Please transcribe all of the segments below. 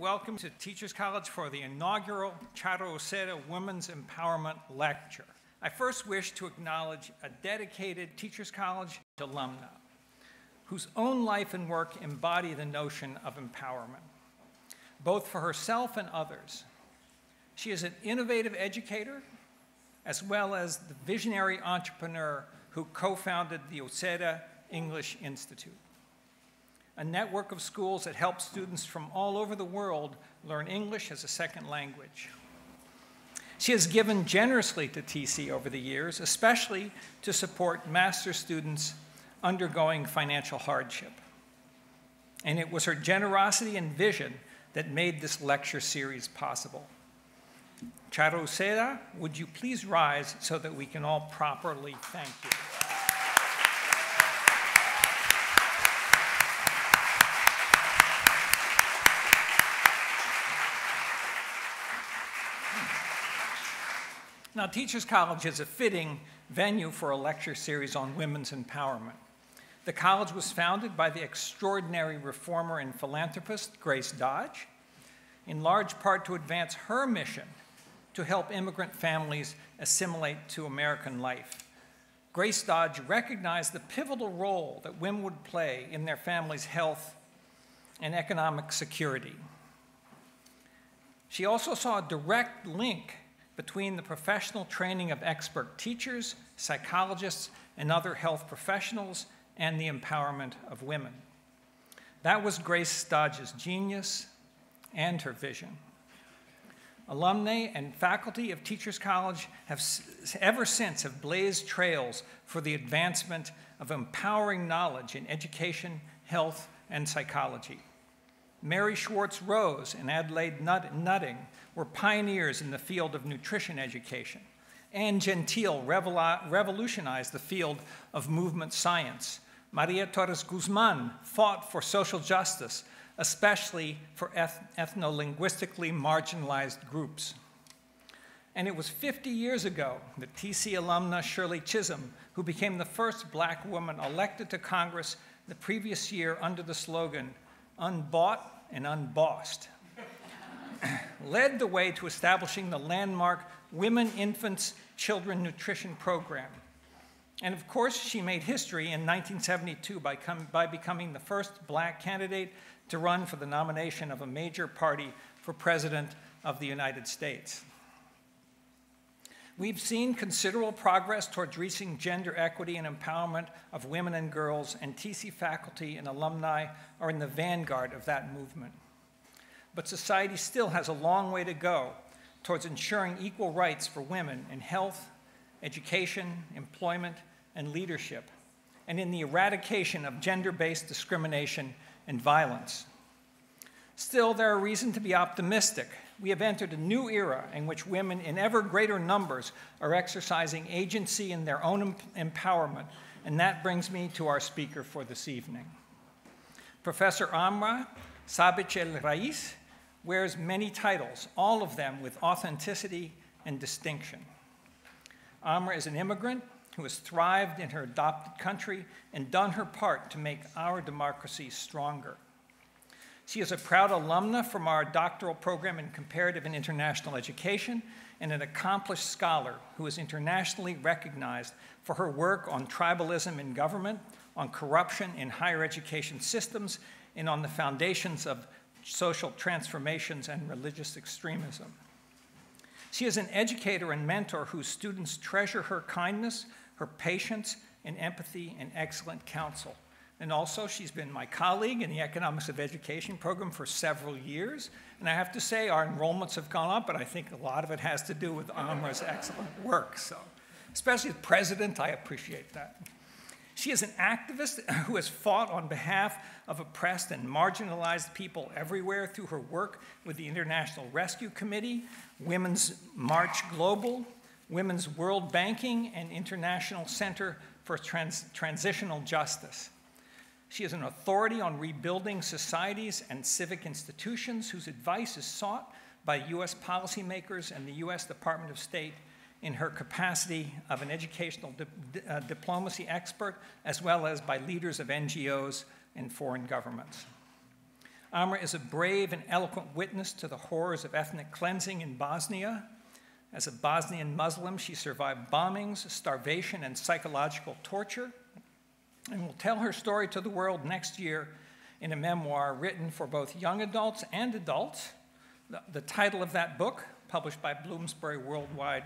Welcome to Teachers College for the inaugural Charo Uceda Women's Empowerment Lecture. I first wish to acknowledge a dedicated Teachers College alumna whose own life and work embody the notion of empowerment, both for herself and others. She is an innovative educator as well as the visionary entrepreneur who co-founded the Uceda English Institute a network of schools that help students from all over the world learn English as a second language. She has given generously to TC over the years, especially to support master's students undergoing financial hardship. And it was her generosity and vision that made this lecture series possible. Charo Uceda, would you please rise so that we can all properly thank you? Now, Teachers College is a fitting venue for a lecture series on women's empowerment. The college was founded by the extraordinary reformer and philanthropist Grace Dodge, in large part to advance her mission to help immigrant families assimilate to American life. Grace Dodge recognized the pivotal role that women would play in their family's health and economic security. She also saw a direct link between the professional training of expert teachers, psychologists, and other health professionals and the empowerment of women. That was Grace Dodge's genius and her vision. Alumni and faculty of Teachers College have ever since have blazed trails for the advancement of empowering knowledge in education, health, and psychology. Mary Schwartz Rose and Adelaide Nutting were pioneers in the field of nutrition education. Anne Gentile revolutionized the field of movement science. Maria Torres Guzman fought for social justice, especially for eth ethno-linguistically marginalized groups. And it was 50 years ago that TC alumna Shirley Chisholm, who became the first black woman elected to Congress the previous year under the slogan, unbought and unbossed, led the way to establishing the landmark Women, Infants, Children Nutrition Program. And of course, she made history in 1972 by, by becoming the first black candidate to run for the nomination of a major party for President of the United States. We've seen considerable progress towards reaching gender equity and empowerment of women and girls, and TC faculty and alumni are in the vanguard of that movement but society still has a long way to go towards ensuring equal rights for women in health, education, employment, and leadership, and in the eradication of gender-based discrimination and violence. Still, there are reasons to be optimistic. We have entered a new era in which women in ever greater numbers are exercising agency in their own em empowerment, and that brings me to our speaker for this evening. Professor Amra Sabic-El-Rayess wears many titles, all of them with authenticity and distinction. Amra is an immigrant who has thrived in her adopted country and done her part to make our democracy stronger. She is a proud alumna from our doctoral program in comparative and international education and an accomplished scholar who is internationally recognized for her work on tribalism in government, on corruption in higher education systems, and on the foundations of social transformations, and religious extremism. She is an educator and mentor whose students treasure her kindness, her patience, and empathy, and excellent counsel. And also, she's been my colleague in the Economics of Education program for several years. And I have to say, our enrollments have gone up, but I think a lot of it has to do with Amra's excellent work. So, especially as president, I appreciate that. She is an activist who has fought on behalf of oppressed and marginalized people everywhere through her work with the International Rescue Committee, Women's March Global, Women's World Banking, and International Center for Trans Transitional Justice. She is an authority on rebuilding societies and civic institutions whose advice is sought by US policymakers and the US Department of State in her capacity of an educational di uh, diplomacy expert, as well as by leaders of NGOs and foreign governments. Amra is a brave and eloquent witness to the horrors of ethnic cleansing in Bosnia. As a Bosnian Muslim, she survived bombings, starvation, and psychological torture, and will tell her story to the world next year in a memoir written for both young adults and adults. The, the title of that book, published by Bloomsbury Worldwide,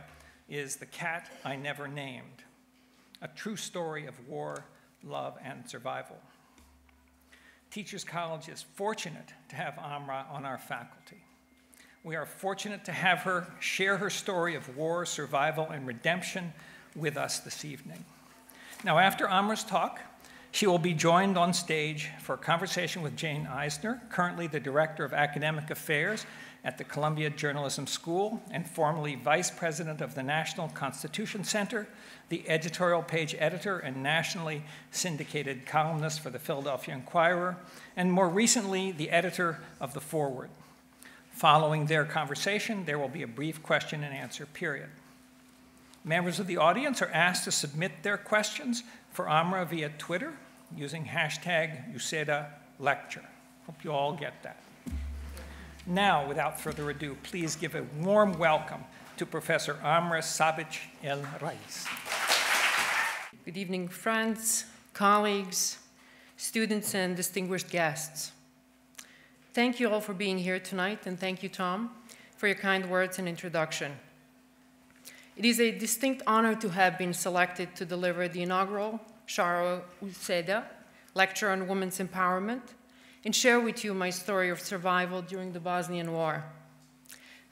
is The Cat I Never Named, a true story of war, love, and survival. Teachers College is fortunate to have Amra on our faculty. We are fortunate to have her share her story of war, survival, and redemption with us this evening. Now, after Amra's talk, she will be joined on stage for a conversation with Jane Eisner, currently the Director of Academic Affairs at the Columbia Journalism School and formerly Vice President of the National Constitution Center, the editorial page editor and nationally syndicated columnist for the Philadelphia Inquirer, and more recently, the editor of The Forward. Following their conversation, there will be a brief question and answer period. Members of the audience are asked to submit their questions for Amra via Twitter using hashtag UCEDA lecture. Hope you all get that. Now, without further ado, please give a warm welcome to Professor Amra Sabic El Rais. Good evening, friends, colleagues, students, and distinguished guests. Thank you all for being here tonight, and thank you, Tom, for your kind words and introduction. It is a distinct honor to have been selected to deliver the inaugural Charo UCEDA lecture on women's empowerment and share with you my story of survival during the Bosnian War.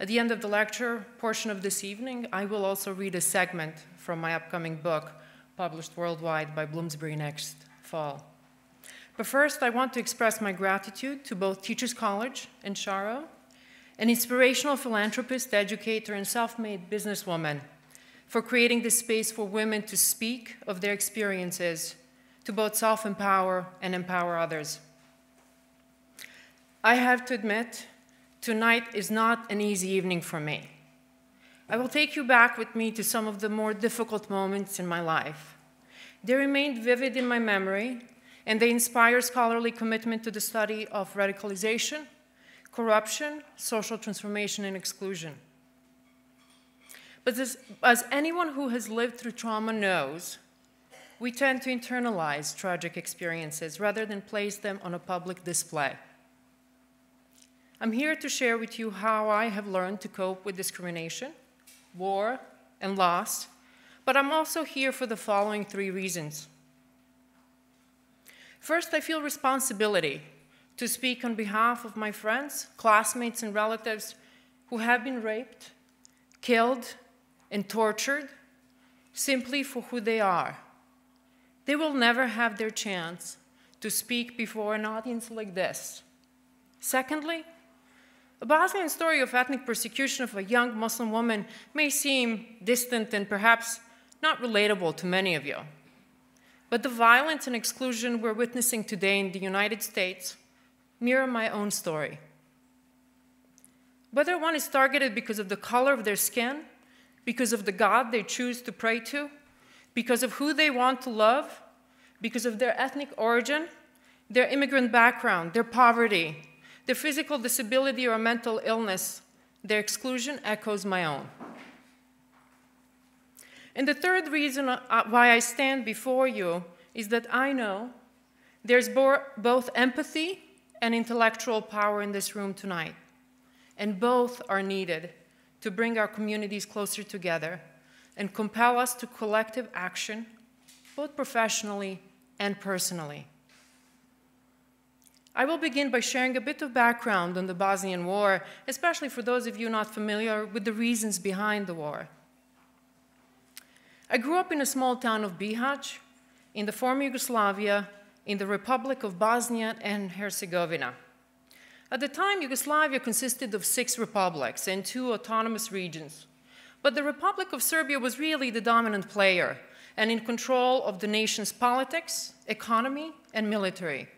At the end of the lecture portion of this evening, I will also read a segment from my upcoming book, published worldwide by Bloomsbury next fall. But first, I want to express my gratitude to both Teachers College and Charo, an inspirational philanthropist, educator, and self made businesswoman, for creating this space for women to speak of their experiences, to both self empower and empower others. I have to admit, tonight is not an easy evening for me. I will take you back with me to some of the more difficult moments in my life. They remain vivid in my memory, and they inspire scholarly commitment to the study of radicalization, corruption, social transformation, and exclusion. But as, as anyone who has lived through trauma knows, we tend to internalize tragic experiences rather than place them on a public display. I'm here to share with you how I have learned to cope with discrimination, war, and loss, but I'm also here for the following three reasons. First, I feel responsibility to speak on behalf of my friends, classmates, and relatives who have been raped, killed, and tortured simply for who they are. They will never have their chance to speak before an audience like this. Secondly, a Bosnian story of ethnic persecution of a young Muslim woman may seem distant and perhaps not relatable to many of you. But the violence and exclusion we're witnessing today in the United States mirror my own story. Whether one is targeted because of the color of their skin, because of the God they choose to pray to, because of who they want to love, because of their ethnic origin, their immigrant background, their poverty, their physical disability or mental illness, their exclusion echoes my own. And the third reason uh, why I stand before you is that I know there's both empathy and intellectual power in this room tonight, and both are needed to bring our communities closer together and compel us to collective action, both professionally and personally. I will begin by sharing a bit of background on the Bosnian War, especially for those of you not familiar with the reasons behind the war. I grew up in a small town of Bihać in the former Yugoslavia in the Republic of Bosnia and Herzegovina. At the time, Yugoslavia consisted of six republics and two autonomous regions. But the Republic of Serbia was really the dominant player and in control of the nation's politics, economy, and military.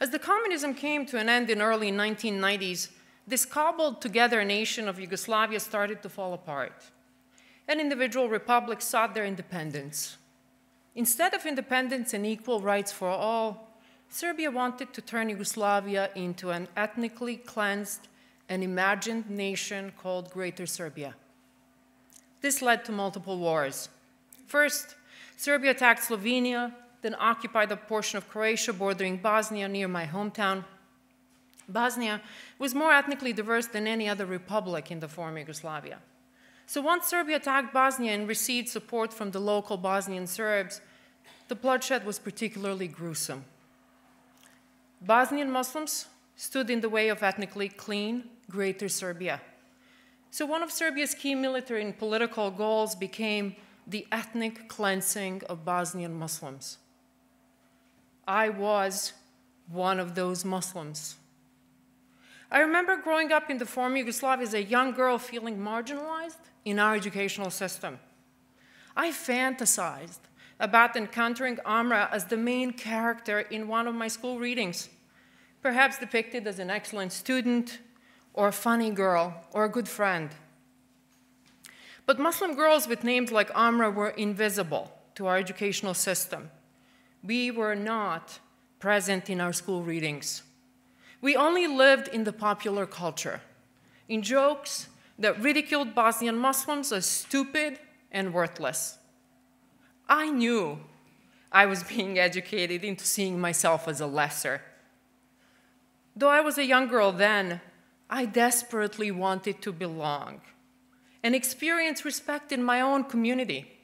As the communism came to an end in early 1990s, this cobbled together nation of Yugoslavia started to fall apart. And individual republics sought their independence. Instead of independence and equal rights for all, Serbia wanted to turn Yugoslavia into an ethnically cleansed and imagined nation called Greater Serbia. This led to multiple wars. First, Serbia attacked Slovenia, then occupied a portion of Croatia bordering Bosnia near my hometown. Bosnia was more ethnically diverse than any other republic in the former Yugoslavia. So once Serbia attacked Bosnia and received support from the local Bosnian Serbs, the bloodshed was particularly gruesome. Bosnian Muslims stood in the way of ethnically clean Greater Serbia. So one of Serbia's key military and political goals became the ethnic cleansing of Bosnian Muslims. I was one of those Muslims. I remember growing up in the former Yugoslavia as a young girl feeling marginalized in our educational system. I fantasized about encountering Amra as the main character in one of my school readings, perhaps depicted as an excellent student, or a funny girl, or a good friend. But Muslim girls with names like Amra were invisible to our educational system. We were not present in our school readings. We only lived in the popular culture, in jokes that ridiculed Bosnian Muslims as stupid and worthless. I knew I was being educated into seeing myself as a lesser. Though I was a young girl then, I desperately wanted to belong and experience respect in my own community.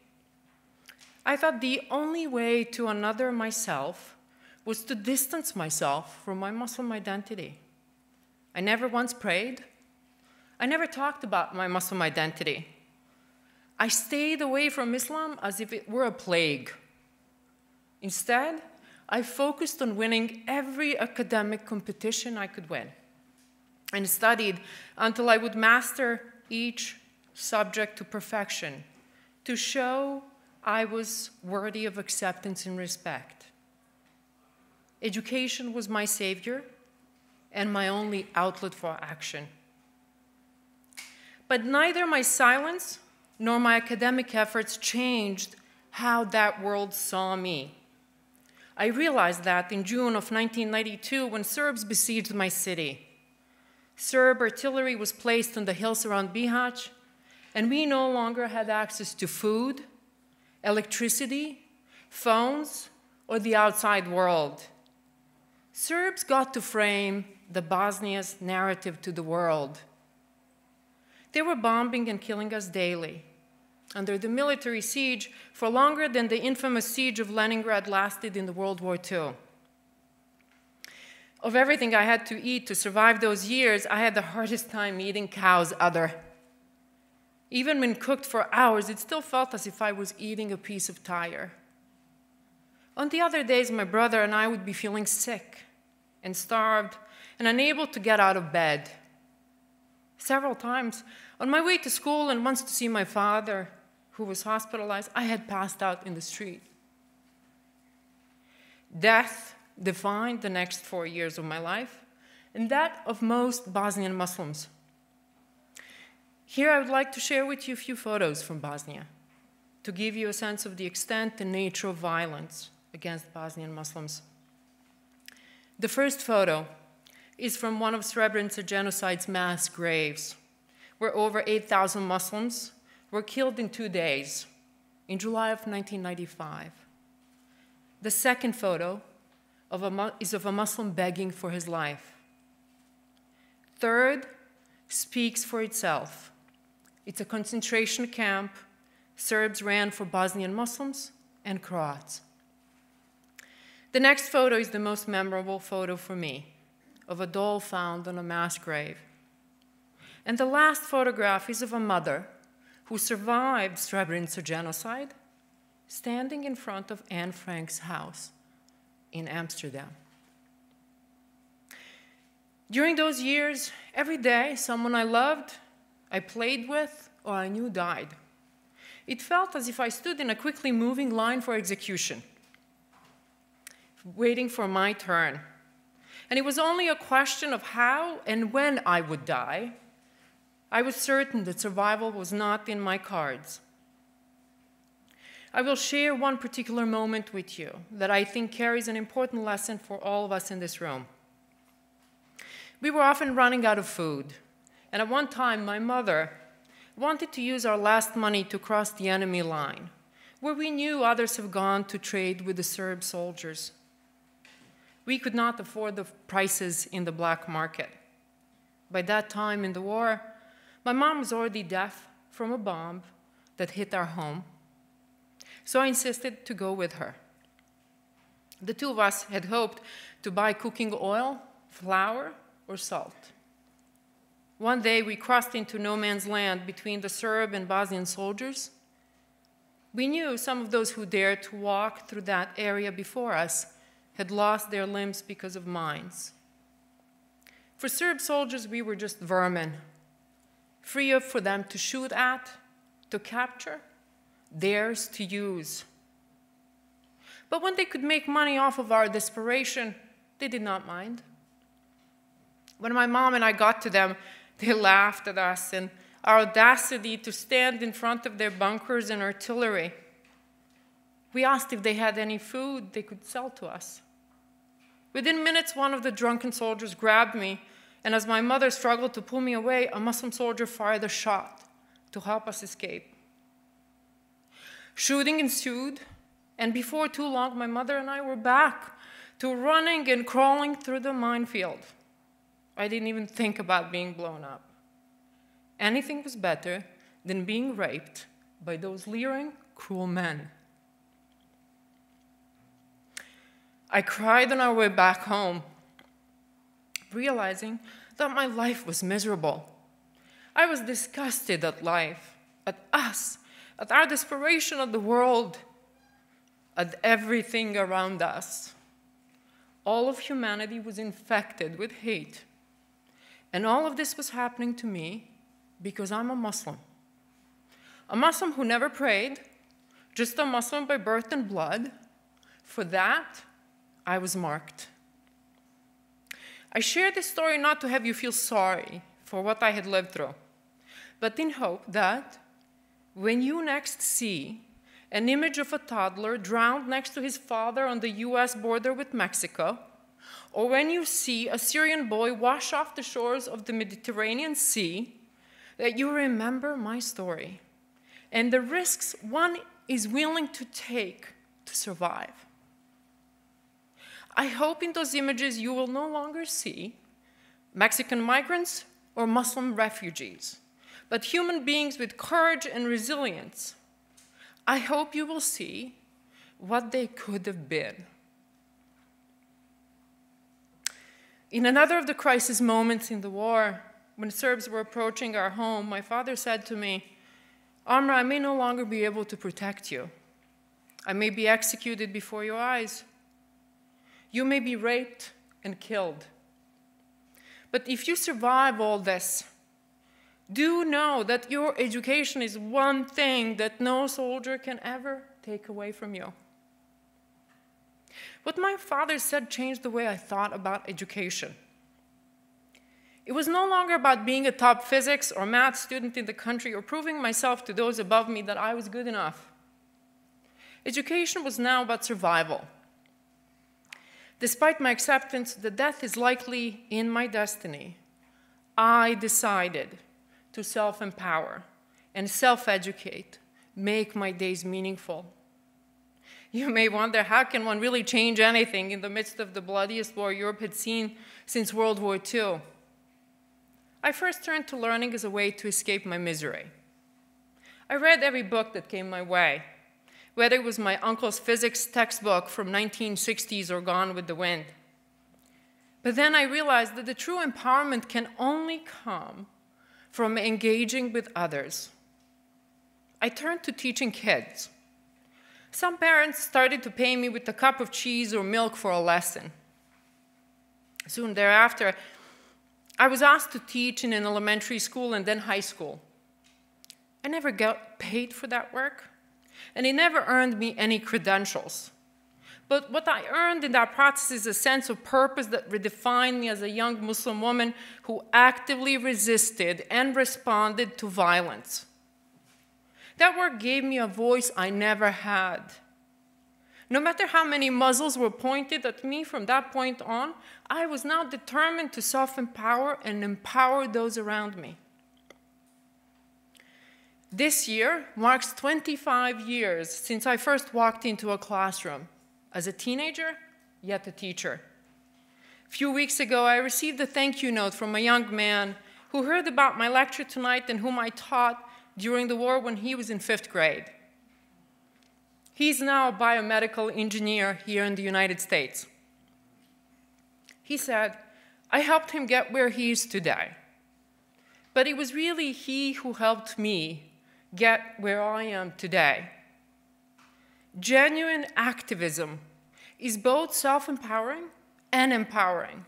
I thought the only way to unother myself was to distance myself from my Muslim identity. I never once prayed. I never talked about my Muslim identity. I stayed away from Islam as if it were a plague. Instead, I focused on winning every academic competition I could win and studied until I would master each subject to perfection to show I was worthy of acceptance and respect. Education was my savior and my only outlet for action. But neither my silence nor my academic efforts changed how that world saw me. I realized that in June of 1992 when Serbs besieged my city. Serb artillery was placed on the hills around Bihać, and we no longer had access to food, electricity, phones, or the outside world. Serbs got to frame the Bosnia's narrative to the world. They were bombing and killing us daily. Under the military siege for longer than the infamous siege of Leningrad lasted in the World War II. Of everything I had to eat to survive those years, I had the hardest time eating cow's udder. Even when cooked for hours, it still felt as if I was eating a piece of tire. On the other days, my brother and I would be feeling sick and starved and unable to get out of bed. Several times, on my way to school and once to see my father, who was hospitalized, I had passed out in the street. Death defined the next four years of my life, and that of most Bosnian Muslims. Here I would like to share with you a few photos from Bosnia to give you a sense of the extent and nature of violence against Bosnian Muslims. The first photo is from one of Srebrenica genocide's mass graves, where over 8,000 Muslims were killed in two days in July of 1995. The second photo of a, is of a Muslim begging for his life. Third speaks for itself. It's a concentration camp. Serbs ran for Bosnian Muslims and Croats. The next photo is the most memorable photo for me of a doll found on a mass grave. And the last photograph is of a mother who survived Srebrenica genocide standing in front of Anne Frank's house in Amsterdam. During those years, every day, someone I loved I played with or I knew died. It felt as if I stood in a quickly moving line for execution, waiting for my turn. And it was only a question of how and when I would die. I was certain that survival was not in my cards. I will share one particular moment with you that I think carries an important lesson for all of us in this room. We were often running out of food, and at one time, my mother wanted to use our last money to cross the enemy line, where we knew others have gone to trade with the Serb soldiers. We could not afford the prices in the black market. By that time in the war, my mom was already deaf from a bomb that hit our home so I insisted to go with her. The two of us had hoped to buy cooking oil, flour, or salt. One day we crossed into no man's land between the Serb and Bosnian soldiers. We knew some of those who dared to walk through that area before us had lost their limbs because of mines. For Serb soldiers, we were just vermin, free for them to shoot at, to capture, theirs to use. But when they could make money off of our desperation, they did not mind. When my mom and I got to them, they laughed at us and our audacity to stand in front of their bunkers and artillery. We asked if they had any food they could sell to us. Within minutes, one of the drunken soldiers grabbed me, and as my mother struggled to pull me away, a Muslim soldier fired a shot to help us escape. Shooting ensued, and before too long, my mother and I were back to running and crawling through the minefield. I didn't even think about being blown up. Anything was better than being raped by those leering, cruel men. I cried on our way back home, realizing that my life was miserable. I was disgusted at life, at us, at our desperation of the world, at everything around us. All of humanity was infected with hate. And all of this was happening to me because I'm a Muslim. A Muslim who never prayed, just a Muslim by birth and blood. For that, I was marked. I share this story not to have you feel sorry for what I had lived through, but in hope that when you next see an image of a toddler drowned next to his father on the US border with Mexico, or when you see a Syrian boy wash off the shores of the Mediterranean Sea, that you remember my story and the risks one is willing to take to survive. I hope in those images you will no longer see Mexican migrants or Muslim refugees but human beings with courage and resilience. I hope you will see what they could have been. In another of the crisis moments in the war, when Serbs were approaching our home, my father said to me, Amra, I may no longer be able to protect you. I may be executed before your eyes. You may be raped and killed. But if you survive all this, do know that your education is one thing that no soldier can ever take away from you. What my father said changed the way I thought about education. It was no longer about being a top physics or math student in the country or proving myself to those above me that I was good enough. Education was now about survival. Despite my acceptance that death is likely in my destiny, I decided to self empower and self educate, make my days meaningful. You may wonder how can one really change anything in the midst of the bloodiest war Europe had seen since World War II? I first turned to learning as a way to escape my misery. I read every book that came my way, whether it was my uncle's physics textbook from 1960s or Gone with the Wind. But then I realized that the true empowerment can only come from engaging with others. I turned to teaching kids. Some parents started to pay me with a cup of cheese or milk for a lesson. Soon thereafter, I was asked to teach in an elementary school and then high school. I never got paid for that work, and it never earned me any credentials. But what I earned in that process is a sense of purpose that redefined me as a young Muslim woman who actively resisted and responded to violence. That war gave me a voice I never had. No matter how many muzzles were pointed at me from that point on, I was now determined to self empower and empower those around me. This year marks 25 years since I first walked into a classroom as a teenager, yet a teacher. A few weeks ago, I received a thank you note from a young man who heard about my lecture tonight and whom I taught during the war when he was in fifth grade. He's now a biomedical engineer here in the United States. He said, I helped him get where he is today. But it was really he who helped me get where I am today. Genuine activism is both self empowering and empowering.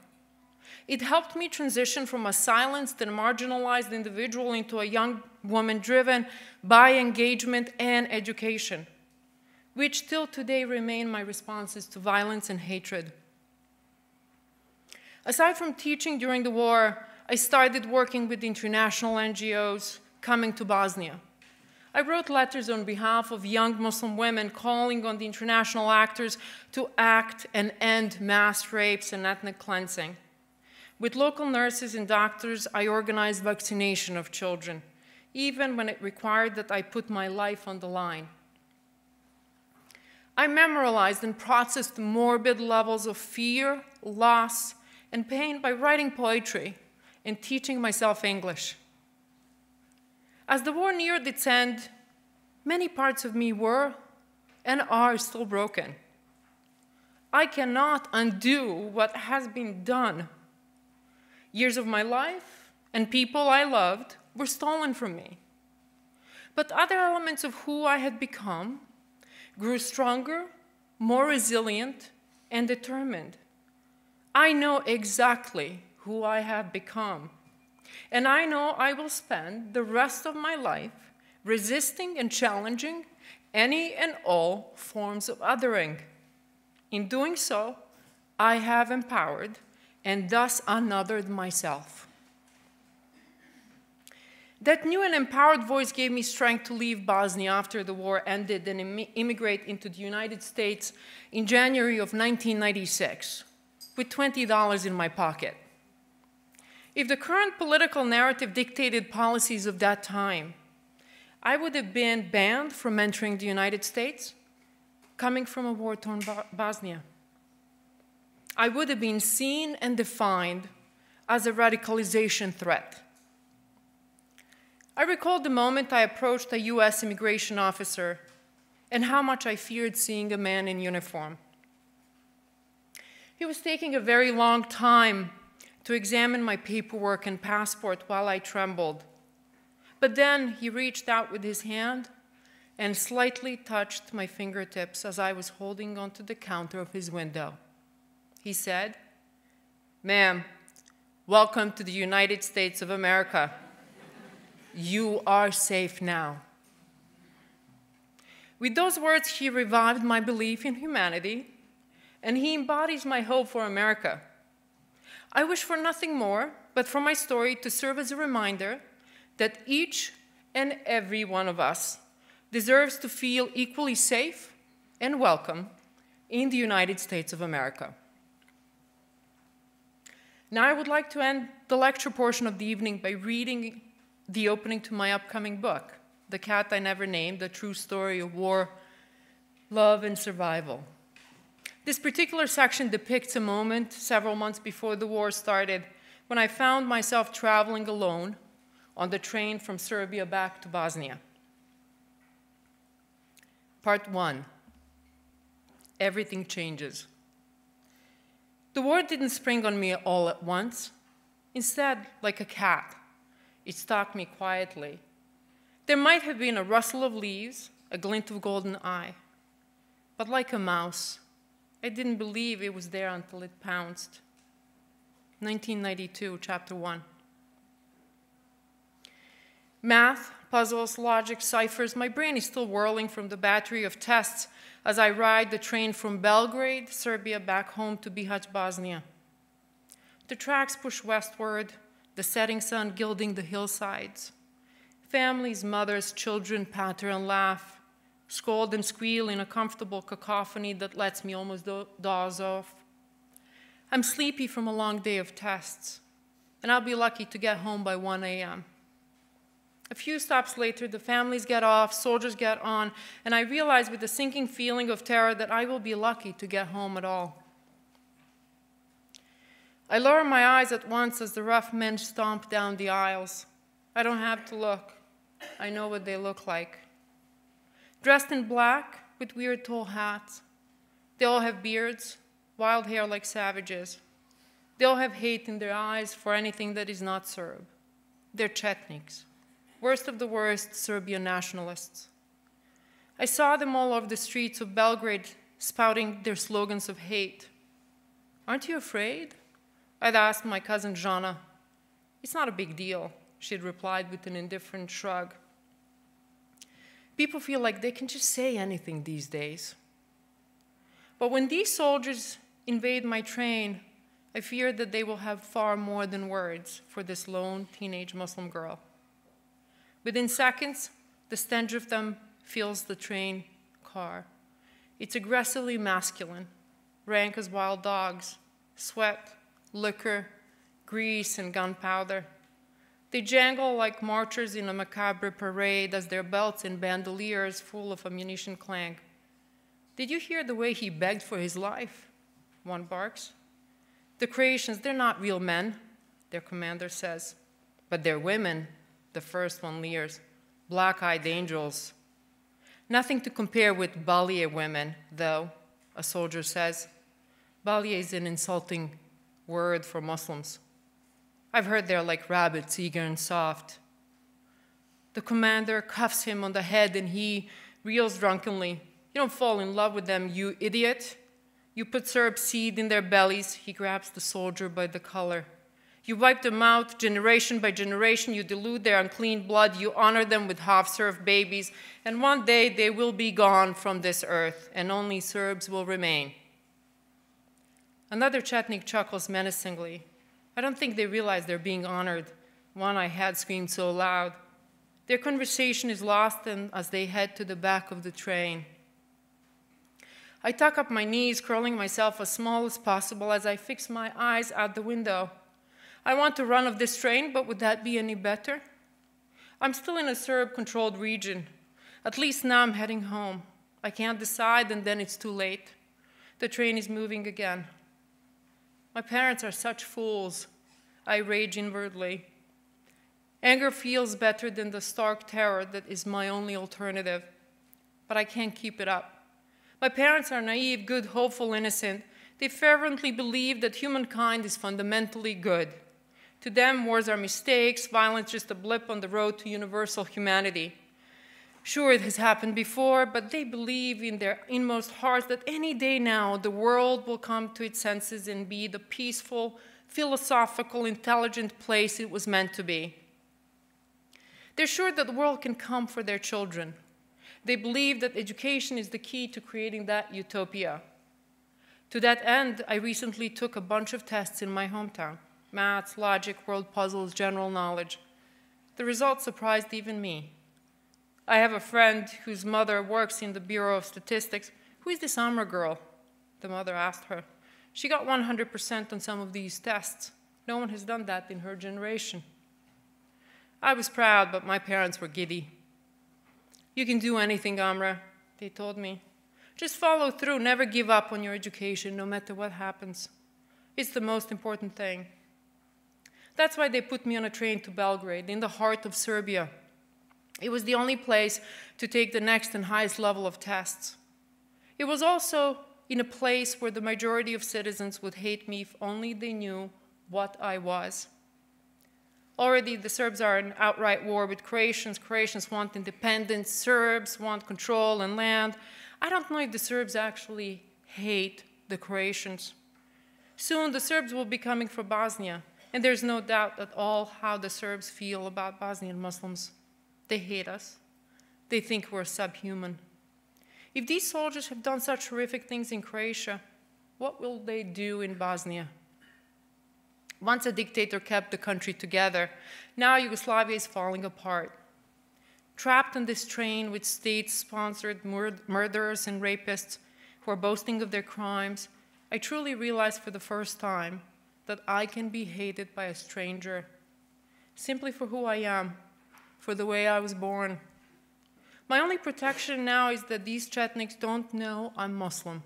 It helped me transition from a silenced and marginalized individual into a young woman driven by engagement and education which still today remain my responses to violence and hatred. Aside from teaching during the war, I started working with international NGOs coming to Bosnia. I wrote letters on behalf of young Muslim women calling on the international actors to act and end mass rapes and ethnic cleansing. With local nurses and doctors, I organized vaccination of children, even when it required that I put my life on the line. I memorialized and processed morbid levels of fear, loss, and pain by writing poetry and teaching myself English. As the war neared its end, many parts of me were and are still broken. I cannot undo what has been done. Years of my life and people I loved were stolen from me. But other elements of who I had become grew stronger, more resilient, and determined. I know exactly who I have become. And I know I will spend the rest of my life resisting and challenging any and all forms of othering. In doing so, I have empowered and thus unothered myself. That new and empowered voice gave me strength to leave Bosnia after the war ended and Im immigrate into the United States in January of 1996 with $20 in my pocket. If the current political narrative dictated policies of that time, I would have been banned from entering the United States, coming from a war torn Bosnia. I would have been seen and defined as a radicalization threat. I recalled the moment I approached a US immigration officer and how much I feared seeing a man in uniform. He was taking a very long time to examine my paperwork and passport while I trembled. But then he reached out with his hand and slightly touched my fingertips as I was holding onto the counter of his window. He said, Ma'am, welcome to the United States of America. You are safe now. With those words, he revived my belief in humanity, and he embodies my hope for America. I wish for nothing more but for my story to serve as a reminder that each and every one of us deserves to feel equally safe and welcome in the United States of America. Now, I would like to end the lecture portion of the evening by reading the opening to my upcoming book, The Cat I Never Named, The True Story of War, Love, and Survival. This particular section depicts a moment several months before the war started when I found myself traveling alone on the train from Serbia back to Bosnia. Part one Everything changes. The war didn't spring on me all at once. Instead, like a cat, it stalked me quietly. There might have been a rustle of leaves, a glint of golden eye. But like a mouse, I didn't believe it was there until it pounced. 1992, chapter 1. Math, puzzles, logic, ciphers, my brain is still whirling from the battery of tests as I ride the train from Belgrade, Serbia, back home to Bihać, Bosnia. The tracks push westward, the setting sun gilding the hillsides. Families, mothers, children patter and laugh, scold and squeal in a comfortable cacophony that lets me almost do- doze off. I'm sleepy from a long day of tests, and I'll be lucky to get home by 1 a.m. A few stops later, the families get off, soldiers get on, and I realize with a sinking feeling of terror that I will be lucky to get home at all. I lower my eyes at once as the rough men stomp down the aisles. I don't have to look. I know what they look like. Dressed in black with weird tall hats. They all have beards, wild hair like savages. They all have hate in their eyes for anything that is not Serb. They're Chetniks, worst of the worst Serbian nationalists. I saw them all over the streets of Belgrade spouting their slogans of hate. Aren't you afraid? I'd asked my cousin Jana. It's not a big deal, she'd replied with an indifferent shrug. People feel like they can just say anything these days. But when these soldiers invade my train, I fear that they will have far more than words for this lone teenage Muslim girl. Within seconds, the stench of them fills the train car. It's aggressively masculine, rank as wild dogs, sweat, liquor, grease, and gunpowder. They jangle like marchers in a macabre parade as their belts and bandoliers full of ammunition clang. Did you hear the way he begged for his life? One barks. The Croatians, they're not real men, their commander says, but they're women, the first one leers. Black eyed angels. Nothing to compare with Balije women, though, a soldier says. Balije is an insulting word for Muslims. I've heard they're like rabbits, eager and soft. The commander cuffs him on the head and he reels drunkenly. You don't fall in love with them, you idiot. You put Serb seed in their bellies. He grabs the soldier by the collar. You wipe them out generation by generation. You dilute their unclean blood. You honor them with half Serb babies. And one day they will be gone from this earth, and only Serbs will remain. Another Chetnik chuckles menacingly. I don't think they realize they're being honored. One I had screamed so loud. Their conversation is lost and as they head to the back of the train. I tuck up my knees, curling myself as small as possible as I fix my eyes out the window. I want to run off this train, but would that be any better? I'm still in a Serb controlled region. At least now I'm heading home. I can't decide, and then it's too late. The train is moving again. My parents are such fools. I rage inwardly. Anger feels better than the stark terror that is my only alternative, but I can't keep it up. My parents are naive, good, hopeful, innocent. They fervently believe that humankind is fundamentally good. To them, wars are mistakes, violence just a blip on the road to universal humanity. Sure, it has happened before, but they believe in their inmost hearts that any day now the world will come to its senses and be the peaceful, philosophical, intelligent place it was meant to be. They're sure that the world can come for their children. They believe that education is the key to creating that utopia. To that end, I recently took a bunch of tests in my hometown maths, logic, world puzzles, general knowledge. The results surprised even me. I have a friend whose mother works in the Bureau of Statistics. Who is this Amra girl? The mother asked her. She got 100% on some of these tests. No one has done that in her generation. I was proud, but my parents were giddy. You can do anything, Amra, they told me. Just follow through, never give up on your education, no matter what happens. It's the most important thing. That's why they put me on a train to Belgrade, in the heart of Serbia. It was the only place to take the next and highest level of tests. It was also in a place where the majority of citizens would hate me if only they knew what I was. Already, the Serbs are in outright war with Croatians. Croatians want independence. Serbs want control and land. I don't know if the Serbs actually hate the Croatians. Soon, the Serbs will be coming for Bosnia, and there's no doubt at all how the Serbs feel about Bosnian Muslims. They hate us. They think we're subhuman. If these soldiers have done such horrific things in Croatia, what will they do in Bosnia? Once a dictator kept the country together, now Yugoslavia is falling apart. trapped on this train with state sponsored mur- murderers and rapists who are boasting of their crimes, I truly realized for the first time that I can be hated by a stranger simply for who I am, for the way I was born. My only protection now is that these Chetniks don't know I'm Muslim.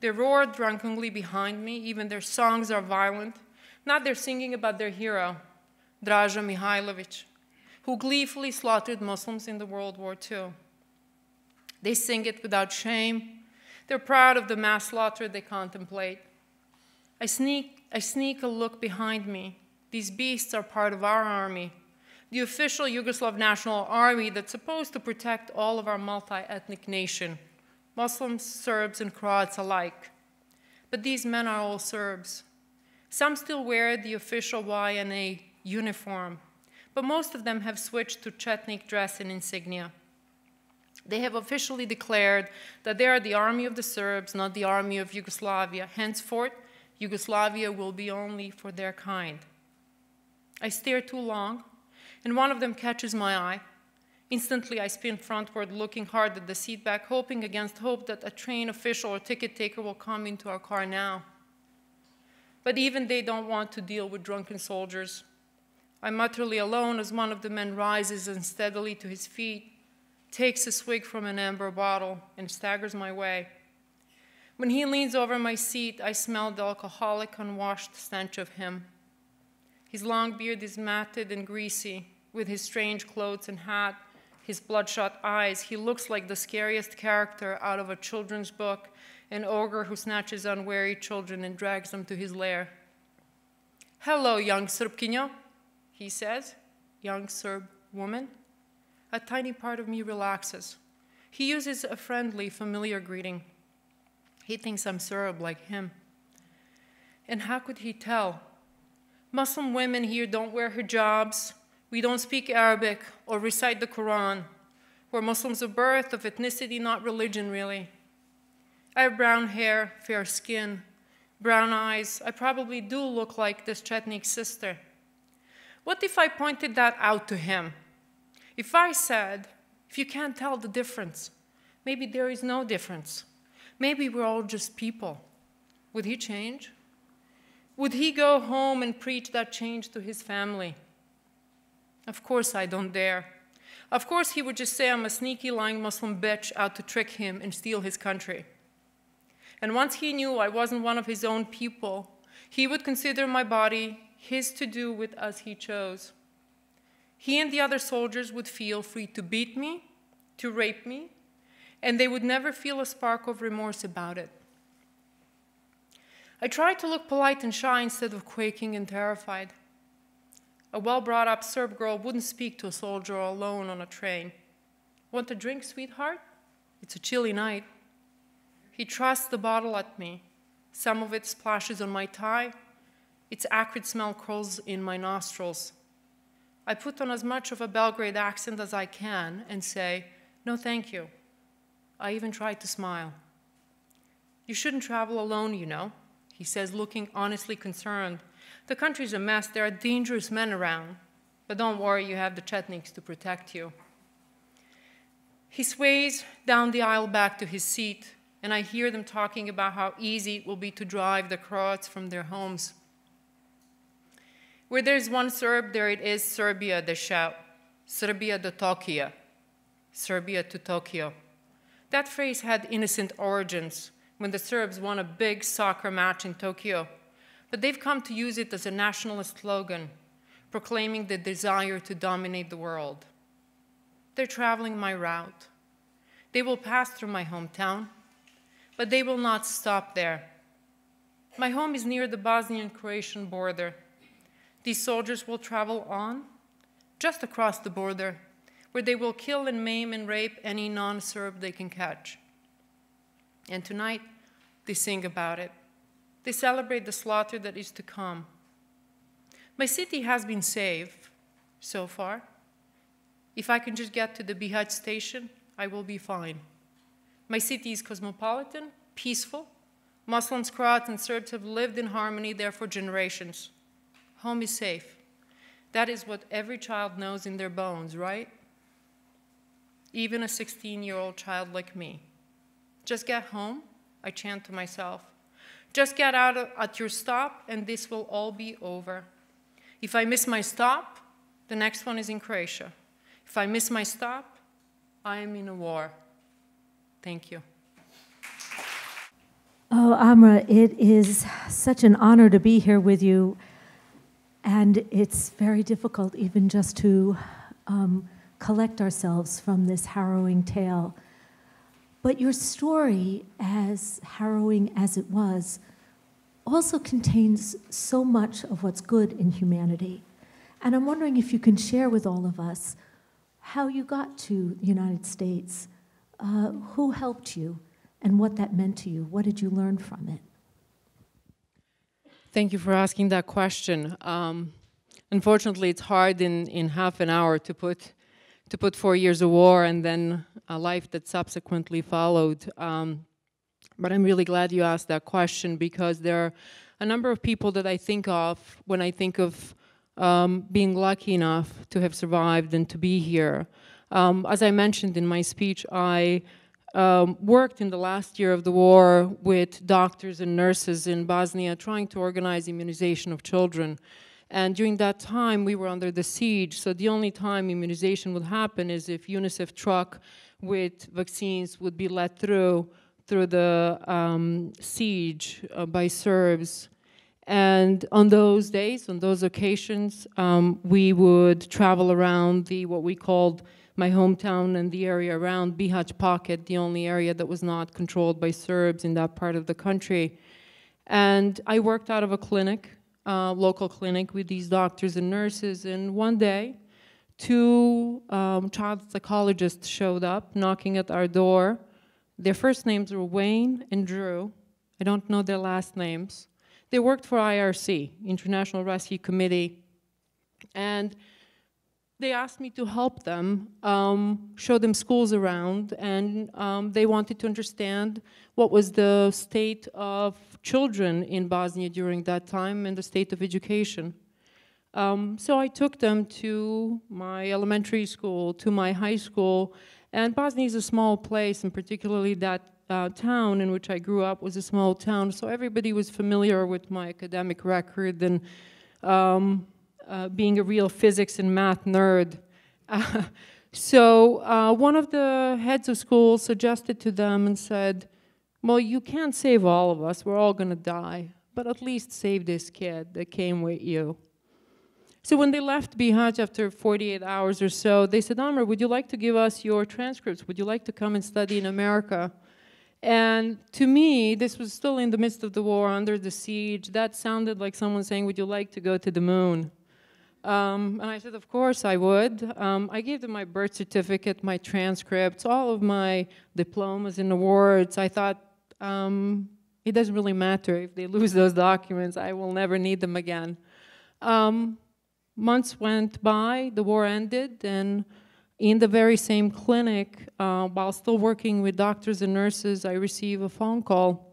They roar drunkenly behind me, even their songs are violent. Not they're singing about their hero, Draža Mihailovic, who gleefully slaughtered Muslims in the World War II. They sing it without shame. They're proud of the mass slaughter they contemplate. I sneak, I sneak a look behind me. These beasts are part of our army, the official Yugoslav National Army that's supposed to protect all of our multi ethnic nation. Muslims, Serbs, and Croats alike. But these men are all Serbs. Some still wear the official YNA uniform, but most of them have switched to Chetnik dress and insignia. They have officially declared that they are the army of the Serbs, not the army of Yugoslavia. Henceforth, Yugoslavia will be only for their kind. I stare too long, and one of them catches my eye. Instantly, I spin frontward, looking hard at the seat back, hoping against hope that a train official or ticket taker will come into our car now. But even they don't want to deal with drunken soldiers. I'm utterly alone as one of the men rises unsteadily to his feet, takes a swig from an amber bottle, and staggers my way. When he leans over my seat, I smell the alcoholic, unwashed stench of him. His long beard is matted and greasy, with his strange clothes and hat his bloodshot eyes, he looks like the scariest character out of a children's book, an ogre who snatches unwary children and drags them to his lair. Hello, young Serbkinyo, he says, young Serb woman. A tiny part of me relaxes. He uses a friendly, familiar greeting. He thinks I'm Serb like him. And how could he tell? Muslim women here don't wear hijabs, we don't speak Arabic or recite the Quran. We're Muslims of birth, of ethnicity, not religion, really. I have brown hair, fair skin, brown eyes. I probably do look like this Chetnik sister. What if I pointed that out to him? If I said, if you can't tell the difference, maybe there is no difference. Maybe we're all just people. Would he change? Would he go home and preach that change to his family? Of course, I don't dare. Of course, he would just say I'm a sneaky, lying Muslim bitch out to trick him and steal his country. And once he knew I wasn't one of his own people, he would consider my body his to do with as he chose. He and the other soldiers would feel free to beat me, to rape me, and they would never feel a spark of remorse about it. I tried to look polite and shy instead of quaking and terrified. A well brought up Serb girl wouldn't speak to a soldier alone on a train. Want a drink, sweetheart? It's a chilly night. He thrusts the bottle at me. Some of it splashes on my tie. Its acrid smell curls in my nostrils. I put on as much of a Belgrade accent as I can and say, No, thank you. I even try to smile. You shouldn't travel alone, you know, he says, looking honestly concerned the country's a mess. There are dangerous men around. But don't worry, you have the Chetniks to protect you. He sways down the aisle back to his seat, and I hear them talking about how easy it will be to drive the Croats from their homes. Where there's one Serb, there it is Serbia, they shout. Serbia do Tokyo. Serbia to Tokyo. That phrase had innocent origins when the Serbs won a big soccer match in Tokyo but they've come to use it as a nationalist slogan, proclaiming the desire to dominate the world. They're traveling my route. They will pass through my hometown, but they will not stop there. My home is near the Bosnian Croatian border. These soldiers will travel on, just across the border, where they will kill and maim and rape any non Serb they can catch. And tonight, they sing about it. They celebrate the slaughter that is to come. My city has been saved so far. If I can just get to the Bihać station, I will be fine. My city is cosmopolitan, peaceful. Muslims, Croats, and Serbs have lived in harmony there for generations. Home is safe. That is what every child knows in their bones, right? even a 16 year old child like me. Just get home, I chant to myself. Just get out at your stop, and this will all be over. If I miss my stop, the next one is in Croatia. If I miss my stop, I am in a war. Thank you. Oh, Amra, it is such an honor to be here with you. And it's very difficult, even just to um, collect ourselves from this harrowing tale. But your story, as harrowing as it was, also contains so much of what's good in humanity. And I'm wondering if you can share with all of us how you got to the United States, uh, who helped you, and what that meant to you. What did you learn from it? Thank you for asking that question. Um, unfortunately, it's hard in, in half an hour to put to put four years of war and then a life that subsequently followed. Um, but I'm really glad you asked that question because there are a number of people that I think of when I think of um, being lucky enough to have survived and to be here. Um, as I mentioned in my speech, I um, worked in the last year of the war with doctors and nurses in Bosnia trying to organize immunization of children. And during that time, we were under the siege, so the only time immunization would happen is if UNICEF truck with vaccines would be let through through the um, siege uh, by Serbs. And on those days, on those occasions, um, we would travel around the what we called my hometown and the area around Bihać Pocket, the only area that was not controlled by Serbs in that part of the country. And I worked out of a clinic, uh, local clinic, with these doctors and nurses. And one day, two um, child psychologists showed up knocking at our door. Their first names were Wayne and Drew. I don't know their last names. They worked for IRC, International Rescue Committee. And they asked me to help them um, show them schools around, and um, they wanted to understand what was the state of children in Bosnia during that time and the state of education. Um, so I took them to my elementary school, to my high school, and Bosnia is a small place, and particularly that uh, town in which I grew up was a small town, so everybody was familiar with my academic record and um, uh, being a real physics and math nerd. Uh, so one of the heads of school suggested to them and said, well, you can't save all of us, we're all gonna die, but at least save this kid that came with you. So when they left Bihać after 48 hours or so, they said, Amr, would you like to give us your transcripts? Would you like to come and study in America? And to me, this was still in the midst of the war, under the siege. That sounded like someone saying, would you like to go to the moon? Um, and I said, of course I would. Um, I gave them my birth certificate, my transcripts, all of my diplomas and awards. I thought, um, it doesn't really matter if they lose those documents. I will never need them again. Um, months went by, the war ended, and in the very same clinic, uh, while still working with doctors and nurses, I received a phone call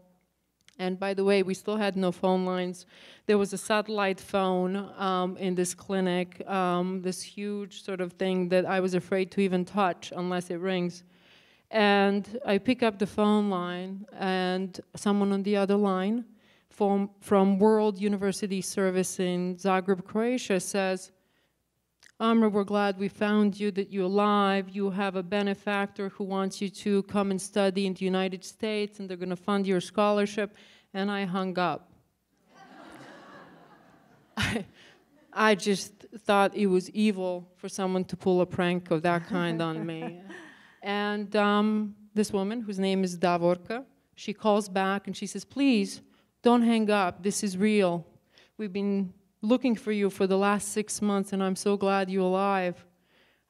and by the way, we still had no phone lines. There was a satellite phone um, in this clinic, um, this huge sort of thing that I was afraid to even touch unless it rings. And I pick up the phone line, and someone on the other line from, from World University Service in Zagreb, Croatia says, Amra, we're glad we found you, that you're alive. You have a benefactor who wants you to come and study in the United States, and they're going to fund your scholarship. And I hung up. I, I just thought it was evil for someone to pull a prank of that kind on me. And um, this woman, whose name is Davorka, she calls back and she says, please, don't hang up. This is real. We've been looking for you for the last six months, and I'm so glad you're alive.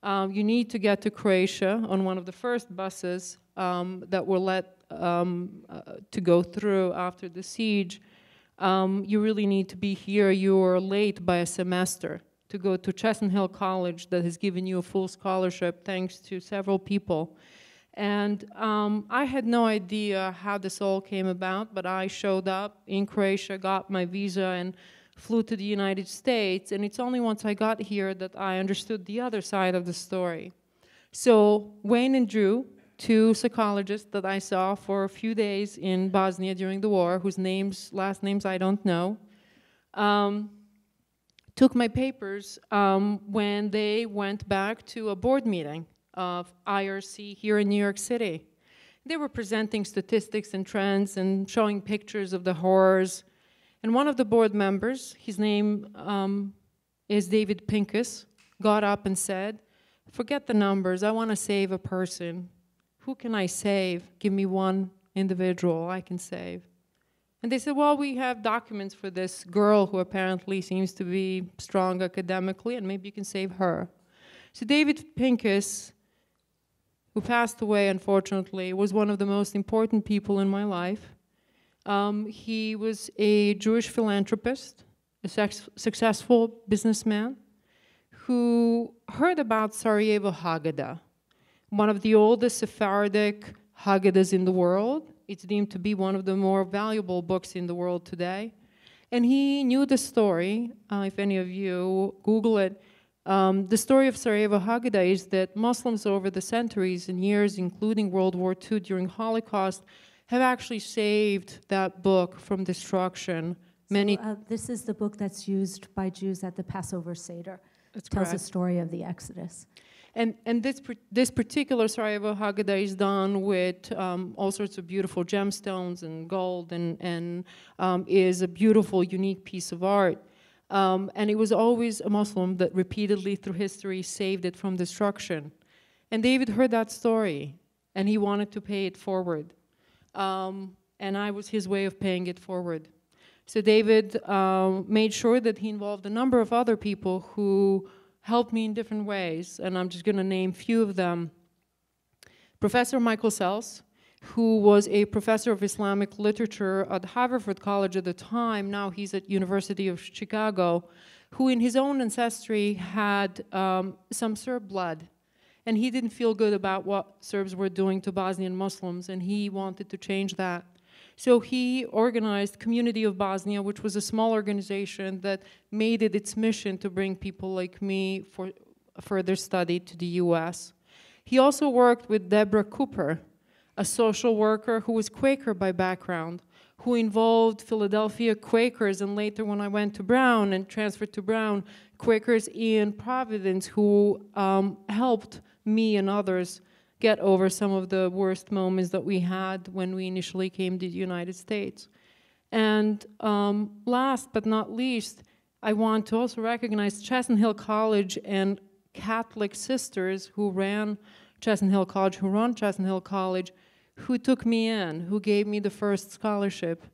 Um, you need to get to Croatia on one of the first buses um, that were let um, uh, to go through after the siege. Um, you really need to be here. You're late by a semester to go to Chestnut Hill College that has given you a full scholarship thanks to several people. And um, I had no idea how this all came about, but I showed up in Croatia, got my visa, and flew to the United States, and it's only once I got here that I understood the other side of the story. So Wayne and Drew, two psychologists that I saw for a few days in Bosnia during the war, whose names, last names I don't know, um, took my papers um, when they went back to a board meeting of IRC here in New York City. They were presenting statistics and trends and showing pictures of the horrors. And one of the board members, his name um, is David Pincus, got up and said, Forget the numbers, I want to save a person. Who can I save? Give me one individual I can save. And they said, Well, we have documents for this girl who apparently seems to be strong academically, and maybe you can save her. So David Pincus who passed away, unfortunately, was one of the most important people in my life. Um, he was a Jewish philanthropist, a successful businessman, who heard about Sarajevo Haggadah, one of the oldest Sephardic Haggadahs in the world. It's deemed to be one of the more valuable books in the world today. And he knew the story. Uh, if any of you Google it, um, the story of Sarajevo Haggadah is that Muslims over the centuries and years, including World War II during Holocaust, have actually saved that book from destruction. Many. So, uh, this is the book that's used by Jews at the Passover Seder. That's tells correct. the story of the Exodus. And, and this, this particular Sarajevo Haggadah is done with um, all sorts of beautiful gemstones and gold and, and um, is a beautiful, unique piece of art. Um, and it was always a Muslim that repeatedly through history saved it from destruction. And David heard that story, and he wanted to pay it forward. Um, and I was his way of paying it forward. So David um, made sure that he involved a number of other people who helped me in different ways, and I'm just going to name a few of them. Professor Michael Sells, who was a professor of Islamic literature at Haverford College at the time. Now he's at University of Chicago, who in his own ancestry had um, some Serb blood. And he didn't feel good about what Serbs were doing to Bosnian Muslims, and he wanted to change that. So he organized Community of Bosnia, which was a small organization that made it its mission to bring people like me for further study to the US. He also worked with Deborah Cooper, a social worker who was Quaker by background, who involved Philadelphia Quakers, and later when I went to Brown and transferred to Brown, Quakers in Providence who um, helped me and others get over some of the worst moments that we had when we initially came to the United States. And um, last but not least, I want to also recognize Chestnut Hill College and Catholic sisters who ran Chestnut Hill College, who run Chestnut Hill College, who took me in, who gave me the first scholarship.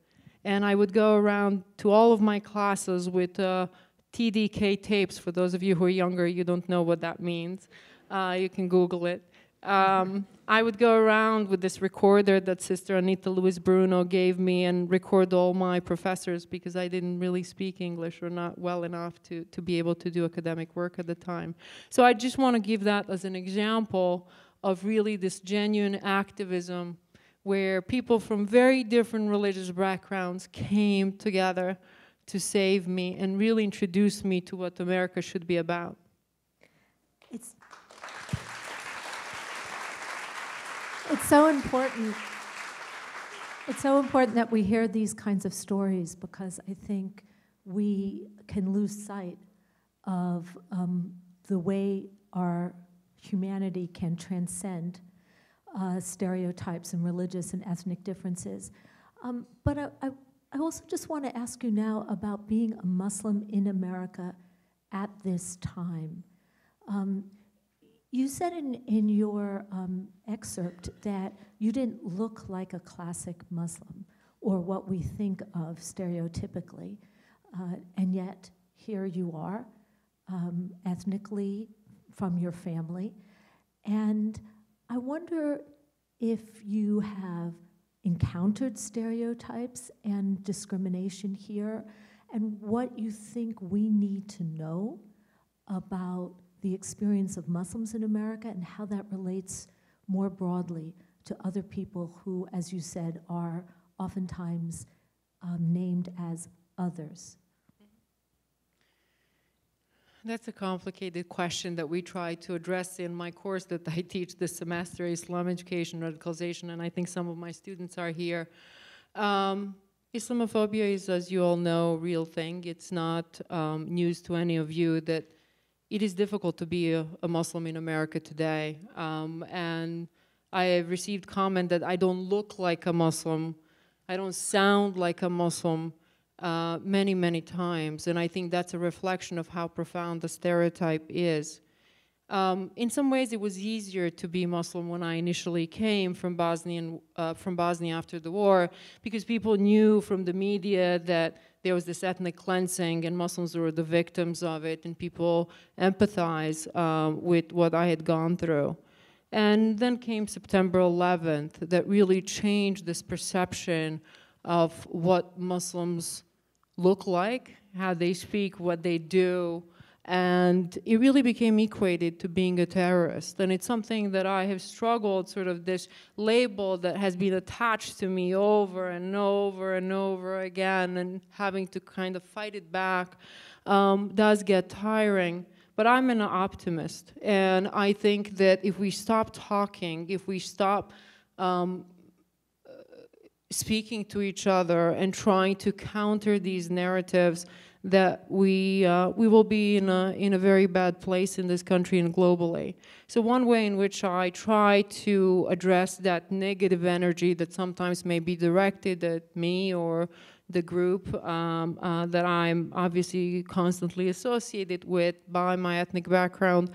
And I would go around to all of my classes with uh, TDK tapes. For those of you who are younger, you don't know what that means. Uh, you can Google it. Um, I would go around with this recorder that Sister Anita Lewis Bruno gave me and record all my professors because I didn't really speak English or not well enough to, to be able to do academic work at the time. So I just want to give that as an example of really this genuine activism where people from very different religious backgrounds came together to save me and really introduce me to what America should be about. It's, it's so important. It's so important that we hear these kinds of stories because I think we can lose sight of um, the way our humanity can transcend uh, stereotypes and religious and ethnic differences. Um, but I, I, I, also just want to ask you now about being a Muslim in America at this time. Um, you said in, in your um, excerpt that you didn't look like a classic Muslim or what we think of stereotypically, uh, and yet here you are, um, ethnically from your family. And I wonder if you have encountered stereotypes and discrimination here, and what you think we need to know about the experience of Muslims in America and how that relates more broadly to other people who, as you said, are oftentimes um, named as others. That's a complicated question that we try to address in my course that I teach this semester, Islam Education Radicalization, and I think some of my students are here. Um, Islamophobia is, as you all know, real thing. It's not um, news to any of you that it is difficult to be a, a Muslim in America today. Um, and I have received comment that I don't look like a Muslim, I don't sound like a Muslim uh, many, many times. And I think that's a reflection of how profound the stereotype is. Um, in some ways, it was easier to be Muslim when I initially came from Bosnia, uh, from Bosnia after the war, because people knew from the media that there was this ethnic cleansing and Muslims were the victims of it, and people empathize uh, with what I had gone through. And then came September 11th that really changed this perception of what Muslims look like, how they speak, what they do, and it really became equated to being a terrorist. And it's something that I have struggled, sort of this label that has been attached to me over and over and over again, and having to kind of fight it back um, does get tiring. But I'm an optimist, and I think that if we stop talking, if we stop um, speaking to each other and trying to counter these narratives, that we, uh, we will be in a, in a very bad place in this country and globally. So one way in which I try to address that negative energy that sometimes may be directed at me or the group um, uh, that I'm obviously constantly associated with by my ethnic background,